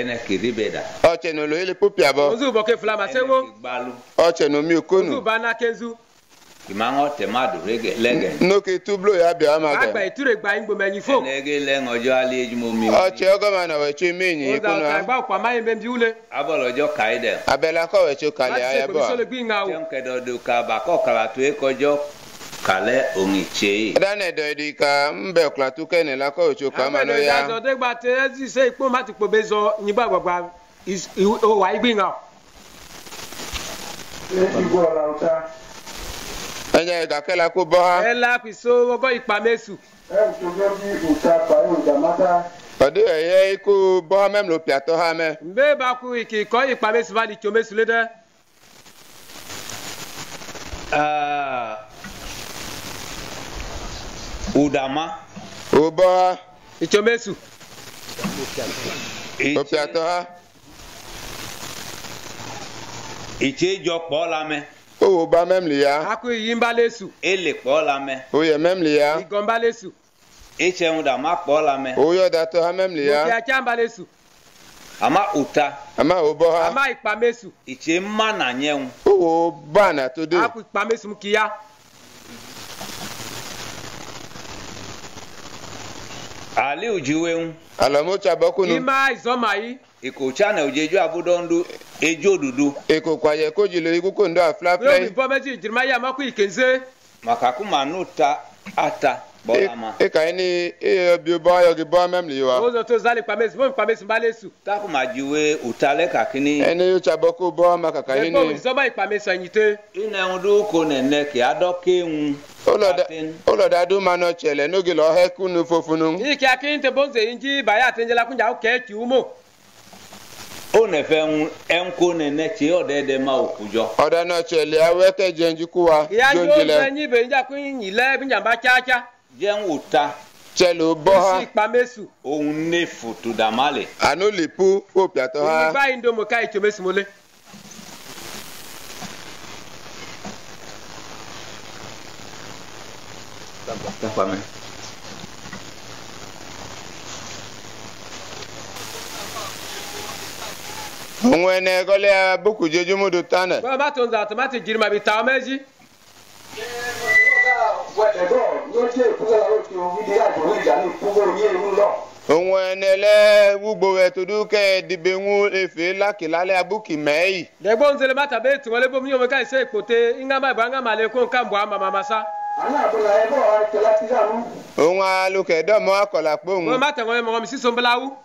bẹ̀ dà o che no lo ile pupi abo. Ozu bọ̀ ke fila ma ẹnẹ sẹ́wó. kì gbalu. O che no mi Ozu okonu. Ba na kenzu. ìmọ̀ àwọn tẹ̀ má dùn lẹ́gẹ̀ no ke tublo ya bia ma Àgbà ge ìtúrè gba ìgbò mẹ́yìn fò. ẹnẹ gé lẹ́yìn ọjọ́ alẹ́ ejúmọ́ mi. Na we che mi ni Oza ikunu ọ̀tà ha ìgbà òkú àmáyé bẹ́ẹ̀ bí wúlé. abọ́lọ́jọ́ káyé dẹ̀ abela ko we che kale Láti ṣe aye ìpèmí bo. sọ́lẹ̀ gbì nga o. tẹ́m kẹ́dọ̀dọ̀ ká bàkọ́ kàrà kalẹ onitse. ẹ̀dáná ẹ̀dọ̀ èdè ìka ń bẹ̀ ọ̀kùnrin àtúkẹ́ ní lakọ́ òjò kan máa lọ ya. àgbẹ̀dọ̀ dẹ́gba tẹ ẹ́ sì ṣe ìpó má ti pò bẹ́ẹ̀ zọ nígbà gbàgbà ìwà ìgbìngàn. ẹ jẹ́ ìdàkẹ́ la kó bọ́ ha. ẹ la fi so ọgọ́ ẹ ò tó bí òòtà pàrọ̀ ìdàmátà. ọdẹ ẹyẹ ikú bọ́ mẹ́m ló pìàtọ́ Udama. Uboha. Ichomesu. Opiatoha. Ichejọpọ lamẹ. Owó bá mẹ́mìlì ya. Akú iyì ń bá lẹ́sù. Ele pọ̀. Oyè mẹ́mìlì ya. Igọ̀ ń bá lẹ́sù. Ìṣẹ̀hun dàmá pọ̀ lamẹ. Oyè ọ̀dà tó ha mẹ́mìlì ya. Gòkè ajá ń. Ama uta. Ama oboha. Ama ìpamesu. Ìṣe ń mànà yẹun. Owó bá àná tó dé. Akú ìpamesu kìí ya. Yìí. ìkòtsa nà òdzedzo abudɔndu edzo dudu eko kwa ye ko jilo iku ko ndo afla Yóò fi play bọ́ méjì ìjìnlẹ̀ máa yá àmọ́ kú ìkéńzé. makaku ma nu ta ata eka ini bio ba yɔ gi ba mɛm li wa. o zɔn to zali kpame si fo kpame si ba ma ji we o ta lɛ kakini. ɛni yóò tsabɔ ma kaka yi ni. ɛfɔ zɔba ikpame sɔn yi te. ina ŋu do ko nɛnɛ kì á dɔ kéwu. olɔda do ma nɔ tsɛ lɛ n'oge lɔ hɛ kunu fofunu. ike akin te bonze yi ŋdzi baya atenjela kunja o kɛ tsiwu mo. o nɛfɛ ŋu ɛnko nɛnɛ tse ɔdɛ dɛ ma o kujɔ. ɔdɛ nɔ tsɛ lɛ awɛ kɛ wa. ìyá yóò jonji fẹ́ le yín bẹ̀ níjà kún yìnyín lẹ́ bí njàmbá kíákíá. jɛŋ uta chele o bo Sí ha ìpa mẹ́sù. òun ne futu dama le anu li pu o pia to ha Ìgbà yìí ń domo ká ìtso mẹ́sù mọ́lé. takpamɛ onwe ne gole ya buku jeju mu du tane Bọ́lá bá tó ń zà tòmátì jìrì màbí ta ọmọ ẹ̀jì. Ẹ̀dọ́ ló jẹ́ ìpínlẹ̀ lọ́wọ́ tí o wíde àjòwò ìjà ní ìpúgbò ní ewu lọ. onwe ne le wugbo we to du ke dibe nwu efe laki lale abuki mei Dẹ̀gbọ́n ń zẹlẹ̀ má tàbí ètò wọlé bómi yóò mọ ká ìṣe ìpòtè ńgá má ìbọn ńgá màlẹ́ kó nǹkan bọ̀ àmà màmá sá. Àná àbúlà ẹ̀bọ̀ àtẹ̀lá ti dànù. onwe aluke do mo akola pe Bọ́lá ohun má tẹ̀wọ́n mọ̀ mi sísun bọ́lá wú. Bẹ́ẹ̀ni lálọ́ gbọ́ bó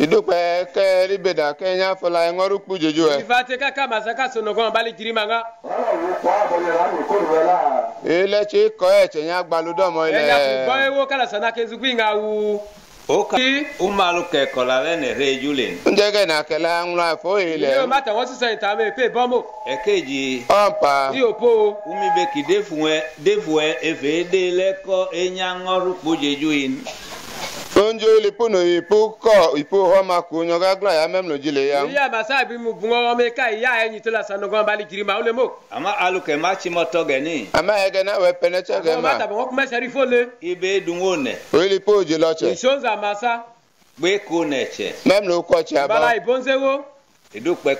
idokpe ke ribeda ke nya fola engoru kpu jojo e ifate kaka masaka sonogon bali jirima nga ile chi ko e che nya gbaludo mo ile e gbo ewo kala sana ke zugwi nga wu oka umalu ke kola le ne rejulin njege na kala nwa fo ile yo mata won sise ta me pe bomo èkejì ompa ti opo umi be ki defun e defu e efe de leko enya ngoru kpu jojo yin onjo lipuno ipu ko ipu homa kunyo gagla ya memno jile ya. Iya masa bi mu bungo me ka iya enyi tola sanogon bali jirima ole mo. Ama alu ke ma chi moto geni ama ege na we penecha ge ma. ama ta bo kuma sharifo le. Ibe dungo ne. Oli po jilo che. Isonza masa gbe ko ne che. Memno ko che aba. Bala ibonzewo edokpe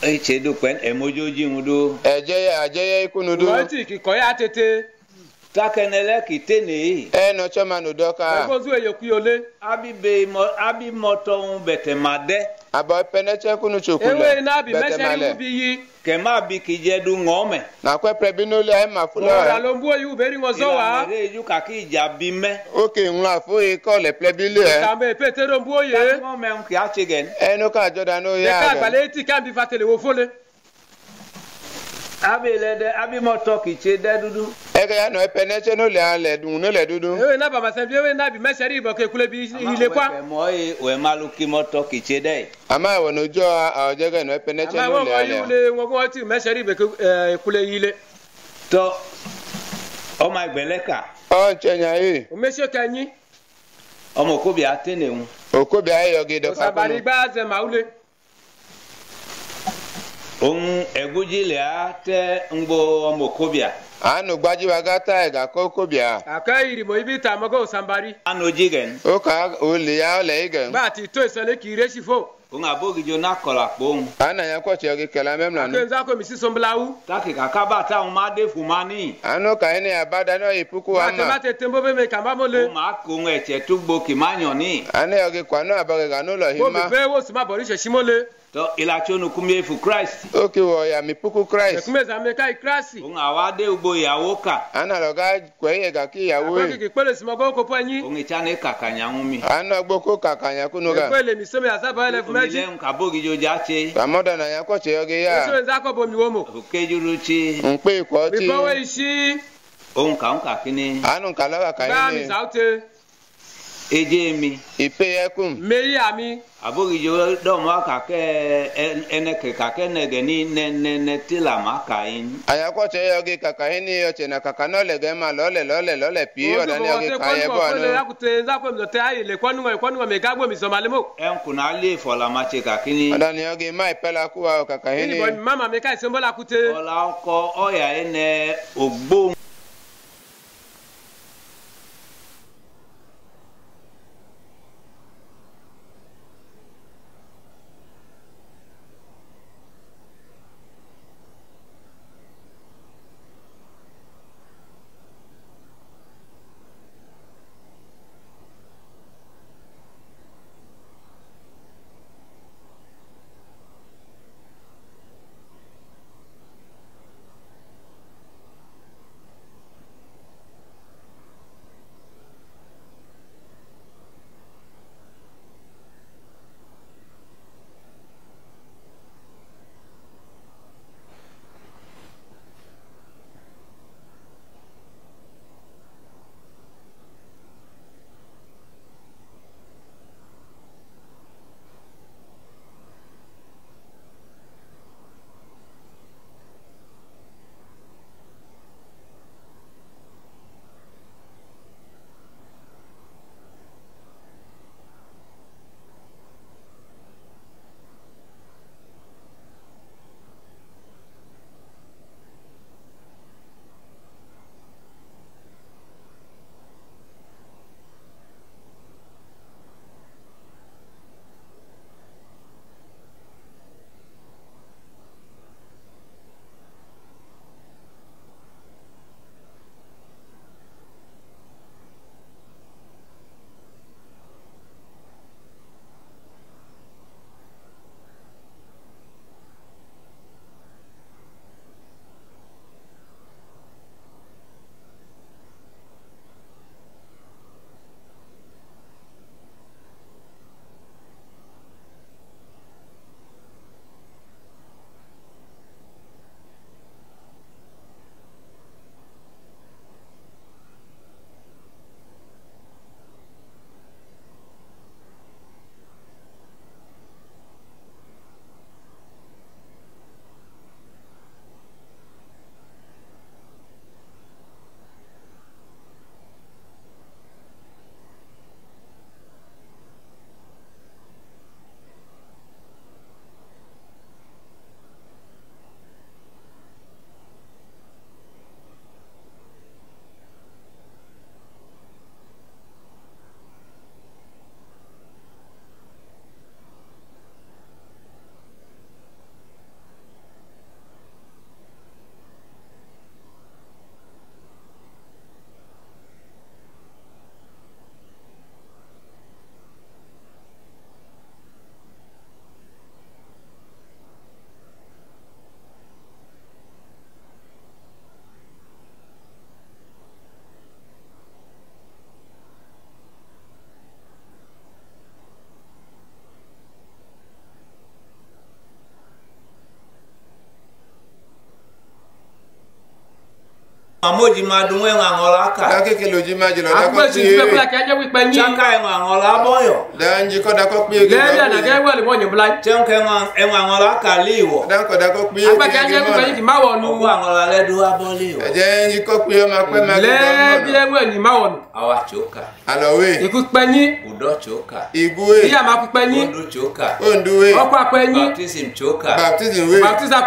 eche e, edokpe emojoji ngudo ejeye ajeye ikunu do wati ki koya tete. Takɛnɛ lɛ kite ne yi e no choma no doka Ẹgbọ́n tún èyí kú yọlé. abi be mɔ abi mɔtɔ ŋu bɛtɛ ma dɛ aba peneche kunu iná bì bete mẹ́sẹ̀ rí male. wú bí yí. kɛmɛ bi kidze du ŋɔmɛ na kwe prebi no le ai ma Ọ̀rọ̀ e ló ń bú bẹ́ẹ̀ rí wọn zọ́ wá. ìlànà edu kàkí ìjà bi mɛ oke nla fo e ko le plebi le e Tàbí èpè tẹ́rọ ń bú oyè. ŋɔmɛ ŋu kì abi le kitse ɖe ɖuɖu. eke ya nɔ epe ne dun no le ɖuɖu. ee na bamase bi na bi mɛsɛ bɔ kekule bi ile kwa. ama mɔ ye o malu ki kitse ɖe. ama wɔnɔjɔ awɔ jɛgɛ nɔ epe ne tse no le ama wɔn yule ŋgɔ ŋgɔ ti mɛsɛ bɛ kekule ile. tɔ ɔma gbɛlɛ ka. ɔ n ye. o mɛsɛ ka nyi. ɔmɔ kobi a tɛ ne ŋu. un egujilea te ngbo omokobia anu gbajiwa ko kobia. Aka yiri mo ibi ta mogo sambari anu jigen o ka ya o igen ba ti to isole ki re sifo un abogi jo na kola po un ana ya ko che kela mem lanu kenza ko mi si somblawu ta ki ka ka ta un ma de fu mani anu ka ene abada no ipuku ama ba te tembo be me kamba mole o ma ko un eche tugbo ki manyo ni ana yo ki kwanu abogi ga no lo hima bo be wo suma borishe shimole tɔ ilatso nukumi efu christ. O ki wɔ yami puku christ. Ɛkume zame ka yi krasi ohun awa de ugbo yawo ka. Ana lɔ ga kɔ yi ga ki yawo akɔ yi keke kpele si mɔgɔ ko pɔ nyi ohun itsa ne kaka nyaŋu mi anu gbɔ ko kaka nya kunu ga. Ekpele mi sɔmi asaba yɛlɛ fún omi mɛji lɛ ŋu kabogidzo dza tse amɔdɔ na ya kɔ tse yɔ ge eso ya nza kɔ bomi wo mo okejuru tsi nkpe kɔ ti bibɔ wo isi ohun kan kakini anu kalɔ kaka gba yi mi ne edze mi. Ipe kum meyi ami. Abogidzo dɔmɔ kakɛ ɛnɛkɛ kakɛ nɛgɛ ni nɛnɛnɛ ti la ma ka yi aya kɔ tse yɔ ge kaka yi ne yɔ tse na kaka nɔ le gɛ ma lɔlɛ lɔlɛ lɔlɛ pi yɔ da ne yɔ ge ka yɛ bɔ anu akute nza ko mi te ayi le kɔnuŋɔ kɔnuŋɔ mi gagbo mi sɔmale mo. Ɛnkuna li fɔlama tse kakini ɔda ne yɔ ge ma ipe la ku wa kaka yi ini ne bɔ mama mi ka yi sɛnbɔ la kute ɔla amoji ma dun wen angola ka dakeke loji ma jilo akugbe si tupe kula piye kia je wikpe nyi chaka en angola boyo danji ko dako piye ge lẹ́yìn ànàgẹ́ ma wẹ̀lì mọ́ nyìnbla chen ke en angola ka liwo danko dako piye akpa kia je wikpe nyi ge kì má wọ̀ nu ogo angola le du aboliwo je nji ko piye ma pe ma ge lẹ́ẹ̀bi ẹ̀wẹ̀ ni má wọ̀ nu awa choka alowe ikú pẹ́ nyi udo choka igwe ìyá ma kú pẹ́ nyi odu choka ọkọ̀ apẹ́ nyi baptism choka baptism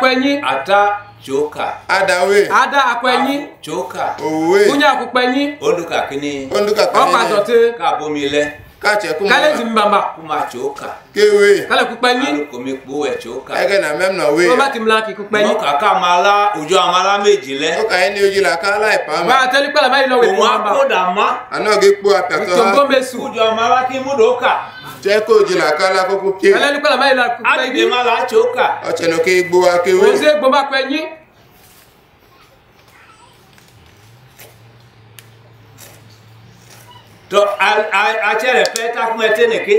we nyi ata choka adawe. Ada apẹ́ nyi choka owe. Kúnyà kú pẹ́ nyi oduka kini. Onduka ọkọ̀ kanye àtọ̀tẹ̀ ka bomi le kache kuma kálẹ̀ ti mbàmbà kuma choka kewe pẹ́ nyi alukomi kpo e choka ege na mem na we wọ́n bá ti mìíràn kì í kú pẹ́ nyi mo kaka mala ojo amala méjì lẹ. O ka ni oji la ka la ipa wọ́n ma á tẹ́lẹ̀ pẹ́lẹ̀ báyìí lọ́wọ́ ìkú òun mbàmbà akódà má. Ano ge kpo apiato ìtòǹgó ha mẹ́sù ojo amala kí múdò kà. Je ko oji la ka la koko pie kálẹ̀ pẹ́lẹ̀ báyìí lọ́wọ́ ìkú pẹ́ ádìdè nyi má la choka ọchẹnu ke igbo akewe òun sì gbọ́ bá pẹ́ nyi tó atsẹrẹ fẹ takumẹ tẹnẹké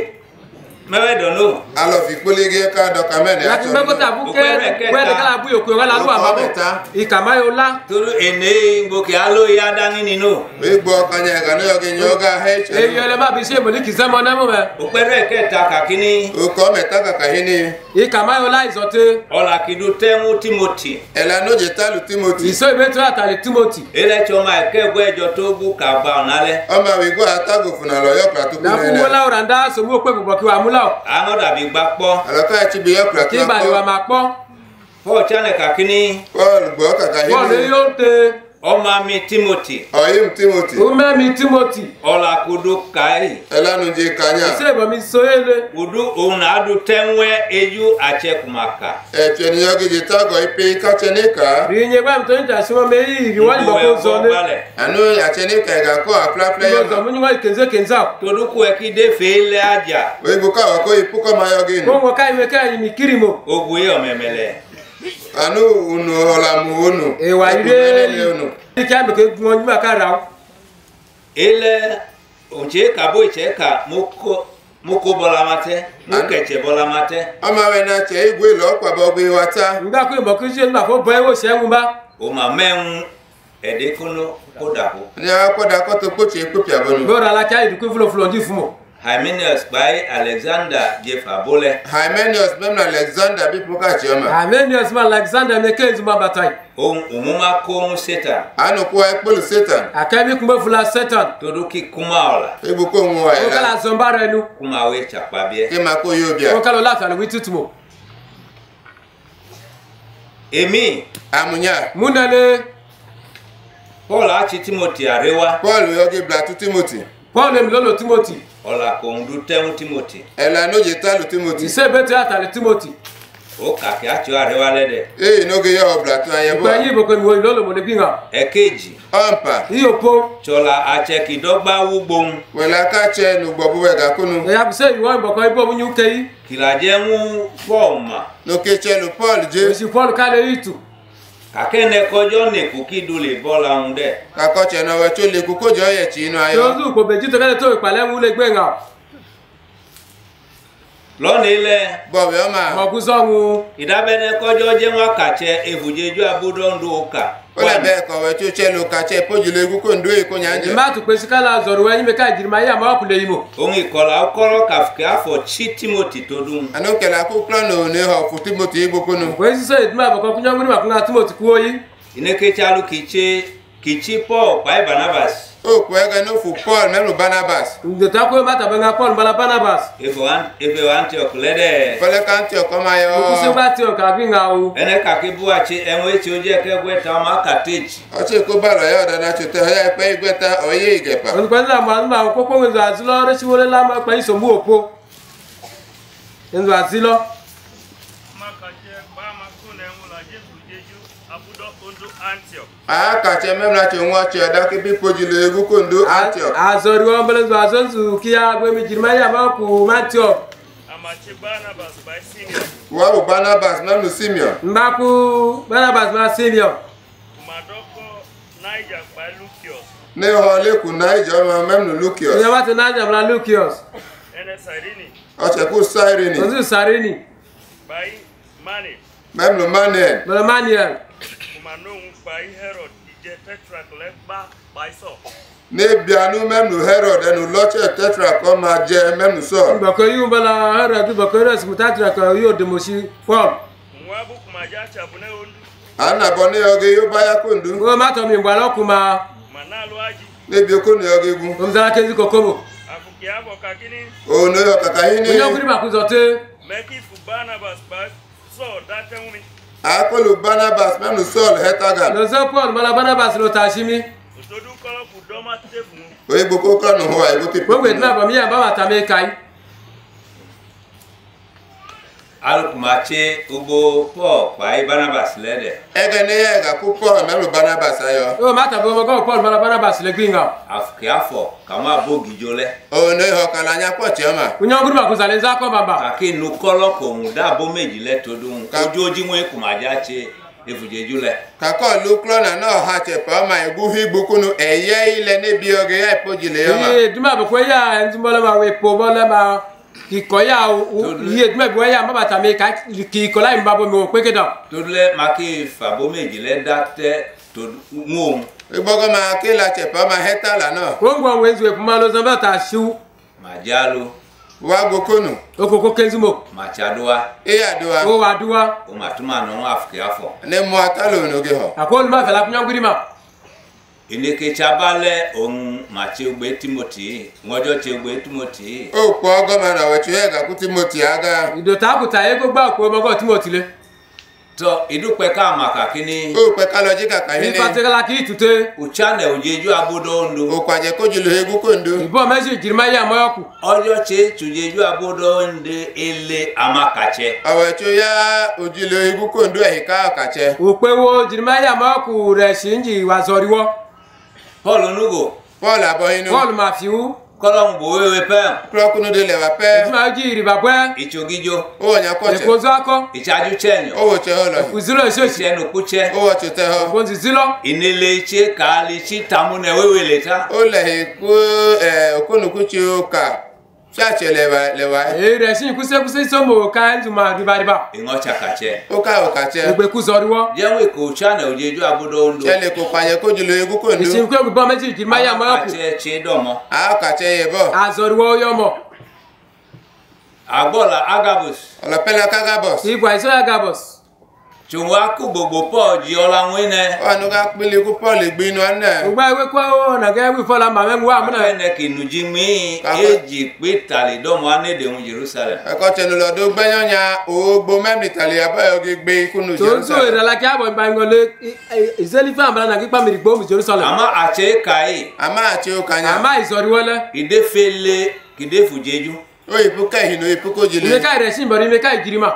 mẹ́rẹ̀ dọ̀nù. alọ fi kpolege ká dọ̀ka mẹ́rin àtọ̀ nù. láti mẹ́kọ́tà bú kẹ́ wẹ́ẹ̀dì kálá bú yòókù yóò la. torí ene gbòkè alo ya dání nínú. gbégbó kanyẹ kanu yọkẹ nyọga hẹtsẹ. eyi ọlẹ má bi se mọliki sẹmọ nẹmu mẹ. òpẹrẹ kẹta kàkíní. òkọ mẹta kàkàhíní. ìkàmá yóò la ìzọte. ọlàkìdú tẹ́mú timoti. ẹlẹ́nu jẹ tálu timoti. ìsọ ìbẹ́tọ́ àtàlẹ̀ timoti. elẹ́tsọ́ ma ẹ̀kẹ́gbọ́ ẹ̀jọ tó bú kàgbà ọ̀nà lẹ. ọmọ àwìn gbọ́ àtàgò fúnalọ yọ tó kú nàkú nẹnẹ wọlé ọ̀rọ̀ àndá sọmú òpè bùbọ̀ kí wàá múlá ọ̀ àwọn dàbí gbà pọ. Alọka ẹtsi bi yọkura kí tó ìbàdí wa akọ máa pọ́ paul tiẹnẹ kàkíní ọmọ mi timothy. Ọyim timoti ọmọmi timothy. Ọlàkùdú káyì ẹlanuje kanya. Ìṣe ìbọ̀mí sọ́yẹ́lẹ̀ kudu òun àdú tẹwẹ ejú àtsẹkùmàkà ẹtù ẹni yọgi je tago ipe katsẹ nika rìnyẹ gbàmù tó ń jà sí wọn mẹ́yì ìwọ́n ìbọ̀ kó zọ ní balẹ anu atsẹ nika ẹga kọ afilafilẹ ìbọ̀ yọma zọ mú níwọ̀n kènzé kènzá. Toduku ẹkí dé fèélẹ àjà. Oyinbo káwọ kó ipu kọ ma yọgi anu unu ọlamu unu. Ewaire ele oche ka bụ iche ka moko bọla mate mokeche bọla mate. Ọma na che igwe ile ọkwa bụ ọgwụ iwata mgbe elu afọ bụ ewe ose enwu ụma menwu edekunu kụdakwu ndị akwụkwọ okpochi ekpopịa bụ n'ụlọ ọrụ alacha iduku fulofulo ndị fumo. Hymenius gbaye alexander jefa bolẹ hymenius mẹ́rin alexander bí pọ́kàtì ọmọ armenius ma alexander mẹ́kẹ́ ìzúmọ̀ bàtàì ohun òmùmá kóhun satan. Anu kó wa ekpolu satan. Àkẹ́bí kúnbẹ́ fúlà satan. Toduki kuma ọ̀la egbu kó ń wọ ó ẹ̀ kálá la zọmbá rẹ nu kuma ìtsàkpa bíẹ kí ma ó kálá láti àlùwí tútù mọ̀ èmi amunya. Múnẹ́lẹ́ paul àti timothy àríwá paul yọgi blatu timothy. Paul èmi lọ́lọ́ timothy ọ̀la kòhun dú tẹ́hún timothy. Ẹ̀la n'oje talu timothy. Ìṣe ìbẹ́tẹ́ àtàlẹ̀ timothy. Ó kàkí àti àríwá lẹ́dẹ̀. Eyi n'oge yọ blatu ayẹbọ ìgbà yìí ìbòkè mi wọ ìlọ́lọ́ mọ̀ níbí hàn. Ẹ̀kejì. Ọmpa ìyópo tsọla àtsẹkìdọ́gba wúgbóhun. Wẹ̀la katsẹ nugbọ̀bú wẹ̀ gakunu ẹ̀yà bìsẹ́ ìwọ ìbọ̀kọ̀ ibò mú yín kéyí kìlàjẹ́ ń fọ́ọ̀mà n'oketsẹ nu paul dze èsì paul kálẹ̀ yìí tù akene kojo ne kukidu le bola unde kakoche na we chole kukojo ye chinu ayo tozu ko beji to kale to ipale mu le gbe nga lo ni le bo be o ma mo ku so mu idabene kojo je won kache ehujeju abudo ndu ka wọlé bɛ kɔwɛ tso tsɛ lo katsɛ kpodzile koko ndo yi ko nyanjɛ ìmá tó pèsè kálá zọ̀rọ̀ wẹ́yìn mi ká ìjìnlẹ̀ ayé àmọ́ ọkùnrin yìí mọ̀. Òun ìkọlà ọkọlọ kàfùkẹ́ àfọ̀ tí timothy tó dùn. Anu kɛlɛ ako kplɔ no ne xɔ fu timoti yi nu wẹ́yìn sísè ìdúmọ̀ àbọ̀kọ̀ kúnyọ́ wíní wà kúnyọ́ timothy kú ó yí. Ìnẹ́kẹ́tsẹ́ alu kìtse kìtsi paul pàì barnabas o kò ɛgɛ no fu paul mɛnu barnabas. Tàbí ŋa paul bala barnabas. Efe wa antioch lẹ́dẹ̀ fɛlɛ kantɛ ɔkɔma yɔ òkúsí bá tí o kà bí ŋa o ẹnẹ kàkí bu àtsi ẹ̀wọ̀n etí o jẹ́ kẹ́gbẹ́ ta ọmọ akàtẹ́jì ɔtsi ko ba lɔ yɔ dana tso tɛ ɔyɛ pɛ igbɛta ɔyɛ igɛpa olùkọ́ nílà mọ̀ nígbà àwọn kókó ŋa àti lọ rẹ́sí wọlé lámà akacha ememlache nwa chiadake biko jila egwu kondo atiok azoruo mbelezu azonzu kia gwe mijirmani abaku matiok wa bụ barnabas na nu simeon. Mbakwu barnabas na simeon. N'ịhọ lekwu naija ma memnu lukios onye nwatị naija mara lukios ọchekwu sirini. Ozu sirini. Memnu maniel umanohun by herod jẹ tetrak lẹ gbá paisọ n'ebianu mɛnu herod ɛnu lɔtsɛ tetra kɔ ma jɛ mɛnu sɔ bako yi bala bako hera simuta tira ka yo demosi paul. Nwa bụ kumaja chabu ne ondu anabɔ ne yɔge yoba ya kondu o ma to mi ngwala kuma ma. Na-alụ aji n'ebi oko ne yɔge gu o mzara kenzi kokobo akụkị afọ ka gịnị o ne yɔ kaka hini onye okuri ma kuzote mekifu barnabas ba sọ datenwumi akolu barnabas mɛnu sɔl hɛtagal lo so paul bala barnabas lo ta shimi otodu kọlọpụ dọma tefu oyigbo ko kɔ nuhu wa ibo ti gbogbo edina bo mi ya ba ma ta alukumache ugbo Paul kpai Barnabas lẹ́dẹ̀. ẹgẹ ní ẹgà kú Paul mẹ́rù Barnabas ayọ. yóò má Barnabas lẹ gbìngà. àfikẹ́ afọ kàmú àbó gìjọ lẹ. òun ní ọkàn la nyà pọ̀ tiẹ́ ma. kúnyẹ́ ọkùnrin màkùn sàlẹ̀ nzá kọ́ bàbà. kàkí nu kọ́lọ́ kò ń dá abó méjì lẹ tó dùn. ojú ojú wọn kùmàjà ṣe efujeju lẹ. na náà ha tẹpẹ ọmọ eguhu igbukunu ẹyẹ ilẹ níbi ọgẹ ya ìpojìlẹ ya ma. ee duma bẹ ko eya ẹ ikɔ ya o iye dumɛ e bɔ e ya maba ta mi ka k'i yi ba mi o kpeke dɔn. tolu lɛ ma ke fa bo meji lɛ da tɛ to ŋu o. E ma ke la cɛpɔ ma hɛta la nɔ. ko n gbɔ wɛnzu ekuma lɔ sanfɛ ta siw. wa gokonu. o ko ko kenzumo. ma ca do o wa do o ma tuma nɔ ŋa fɔ. ne mɔ a lo n'o hɔ. a ko olu ma fɛ la kuɲɔgɔn ma. Ineketsaba lɛ ohun matse gbe timoti ŋɔdzɔ tse gbe timoti o kpɔ gɔma na wɛtsi yɛ gaku timoti aga idota kuta ye ko gba ko mo ko timoti le tɔ idukpɛ kama kakini o kpɛ kalɔ dzi kaka ni? Hini pategala ki tute utsanɛ odzedu abodo ŋdu o kpadze ko dzilo egu kondu ibo meji jirima ya mo ku ɔdzɔ tse tudzedu abodo ŋdu ele amakatsɛ awɛtsi ya o dzilo egu kondu ɛyi ka katsɛ o pe wo ya mo ku re shinji wa zori wo Paul nugo. Paul aboyinu. Paul mafiu. Kolong bowe wepe. Kloku nude le wape. Ijima uji iribabwe. Ichogijo. Owo nyakoche. Ekozo ako. Ichaju chenyo. Owo che holo. Ekuzilo isho che. Eno kuche. Owo che te ho. Owo. Inile iche kali ichi tamune wewe leta. Ole hiku eh okunu kuchi uka. Okonukutsi o ka fiatsɛ lɛ wa lɛ wa e re shin kuse kuse somo ka nzuma riba riba iŋɔ tsakatsɛ o ka o katsɛ egbe ku zori wo yɛŋu eko tsanɛ odzedu abodo ŋdu tsɛ le ko kpadze ko dzilo egu kondu isin ko gbo meji jirima ya mo ku tse dɔmɔ a katsɛ yɛ bɔ azori wo yo mo agbɔla agabus ɔlɔpɛlɛ kaga bɔs igwa iso ya gabos tso wa ko gbogbo paul dziɔla ŋue nɛ ɔnu ka kpili ko paul gbinu anɛ ogba ewe ko na ga ewe fola ma me wa mo na ɛnɛ kinudzi mi Kaka. edzi kpe tali dɔmɔ ane de ŋu jerusalem. Ɛkɔtsɛ nu lɔ do gbɛnyɔnya owó mɛmli tali abɔ yɔ gbe kunu to so jerusalem. ira la kia bo ba ngole izeli fa ambala na kipa mi gbo mi jerusalem. Ama atse kaye ama ati o kanya ama izori wo le ide fele kide fudzedu o ipu kɛhin o ipu ko ime dzile ka re shin bori ime ka jirima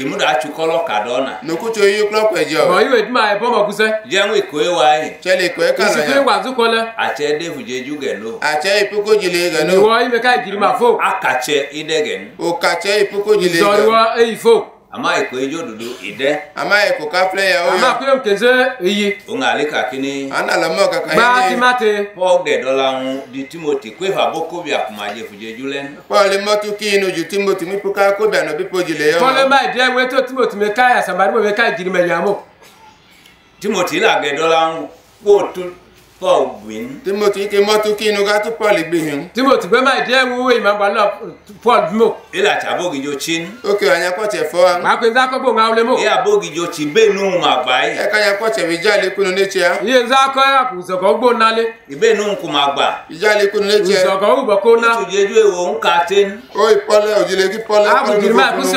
kimu da atsu kɔlɔ kadɔna nukutso yi kplɔ kpɛdzɔ bo iwe duma e bomo kuse. Jɛŋu ekoe wa ye tsɛli kɔ isi ko ɛkana wa zu ko le atsɛ de fudzedu gɛno atsɛ ipu ko dzile gɛnu iwo ime ka jirima fo. Akatsɛ ide gɛnu o katsɛ ipu ko dzile izori wo gɛnu eyi fo ama ekoe dzo dodo ide ama yɛ ko kaflɛ ya o ama yɔ ko yom kenze eyi òun ali kakini ana lɔ mɔ kaka ba yi ni timate paul gɛdɔla ŋu di timoti kó efa bó kóbi akumadze fudzedu lɛ paul mɔtu ki inu ju timoti mi pu ka ko bi anɔ bi po le yɔ ma de we to timoti me ka ya sambari mo me ka jirima yamo timoti la gɛdɔla ŋu kó tu paul gbin timoti ke mɔtu ki inu ka tu paul gbihin timoti gbe ma de wu we ma ba na paul mo ila tsi abogidzo tsin o ke anya kɔtsɛ fɔ wa. Ma ko nza ko bo nga ole mo ye abogidzo tsi be nu ma gba ye ɛka nya kɔtsɛ bi dzali kunu ne tia iye nza ko ya ku zo ko gbo na le ibe nu kuma gba dzali kunu ne tia zo ko u bo ko na fudzedu ewo ŋu ka ten o ipɔlɛ o dzile ki pɔlɛ abu jirima ku se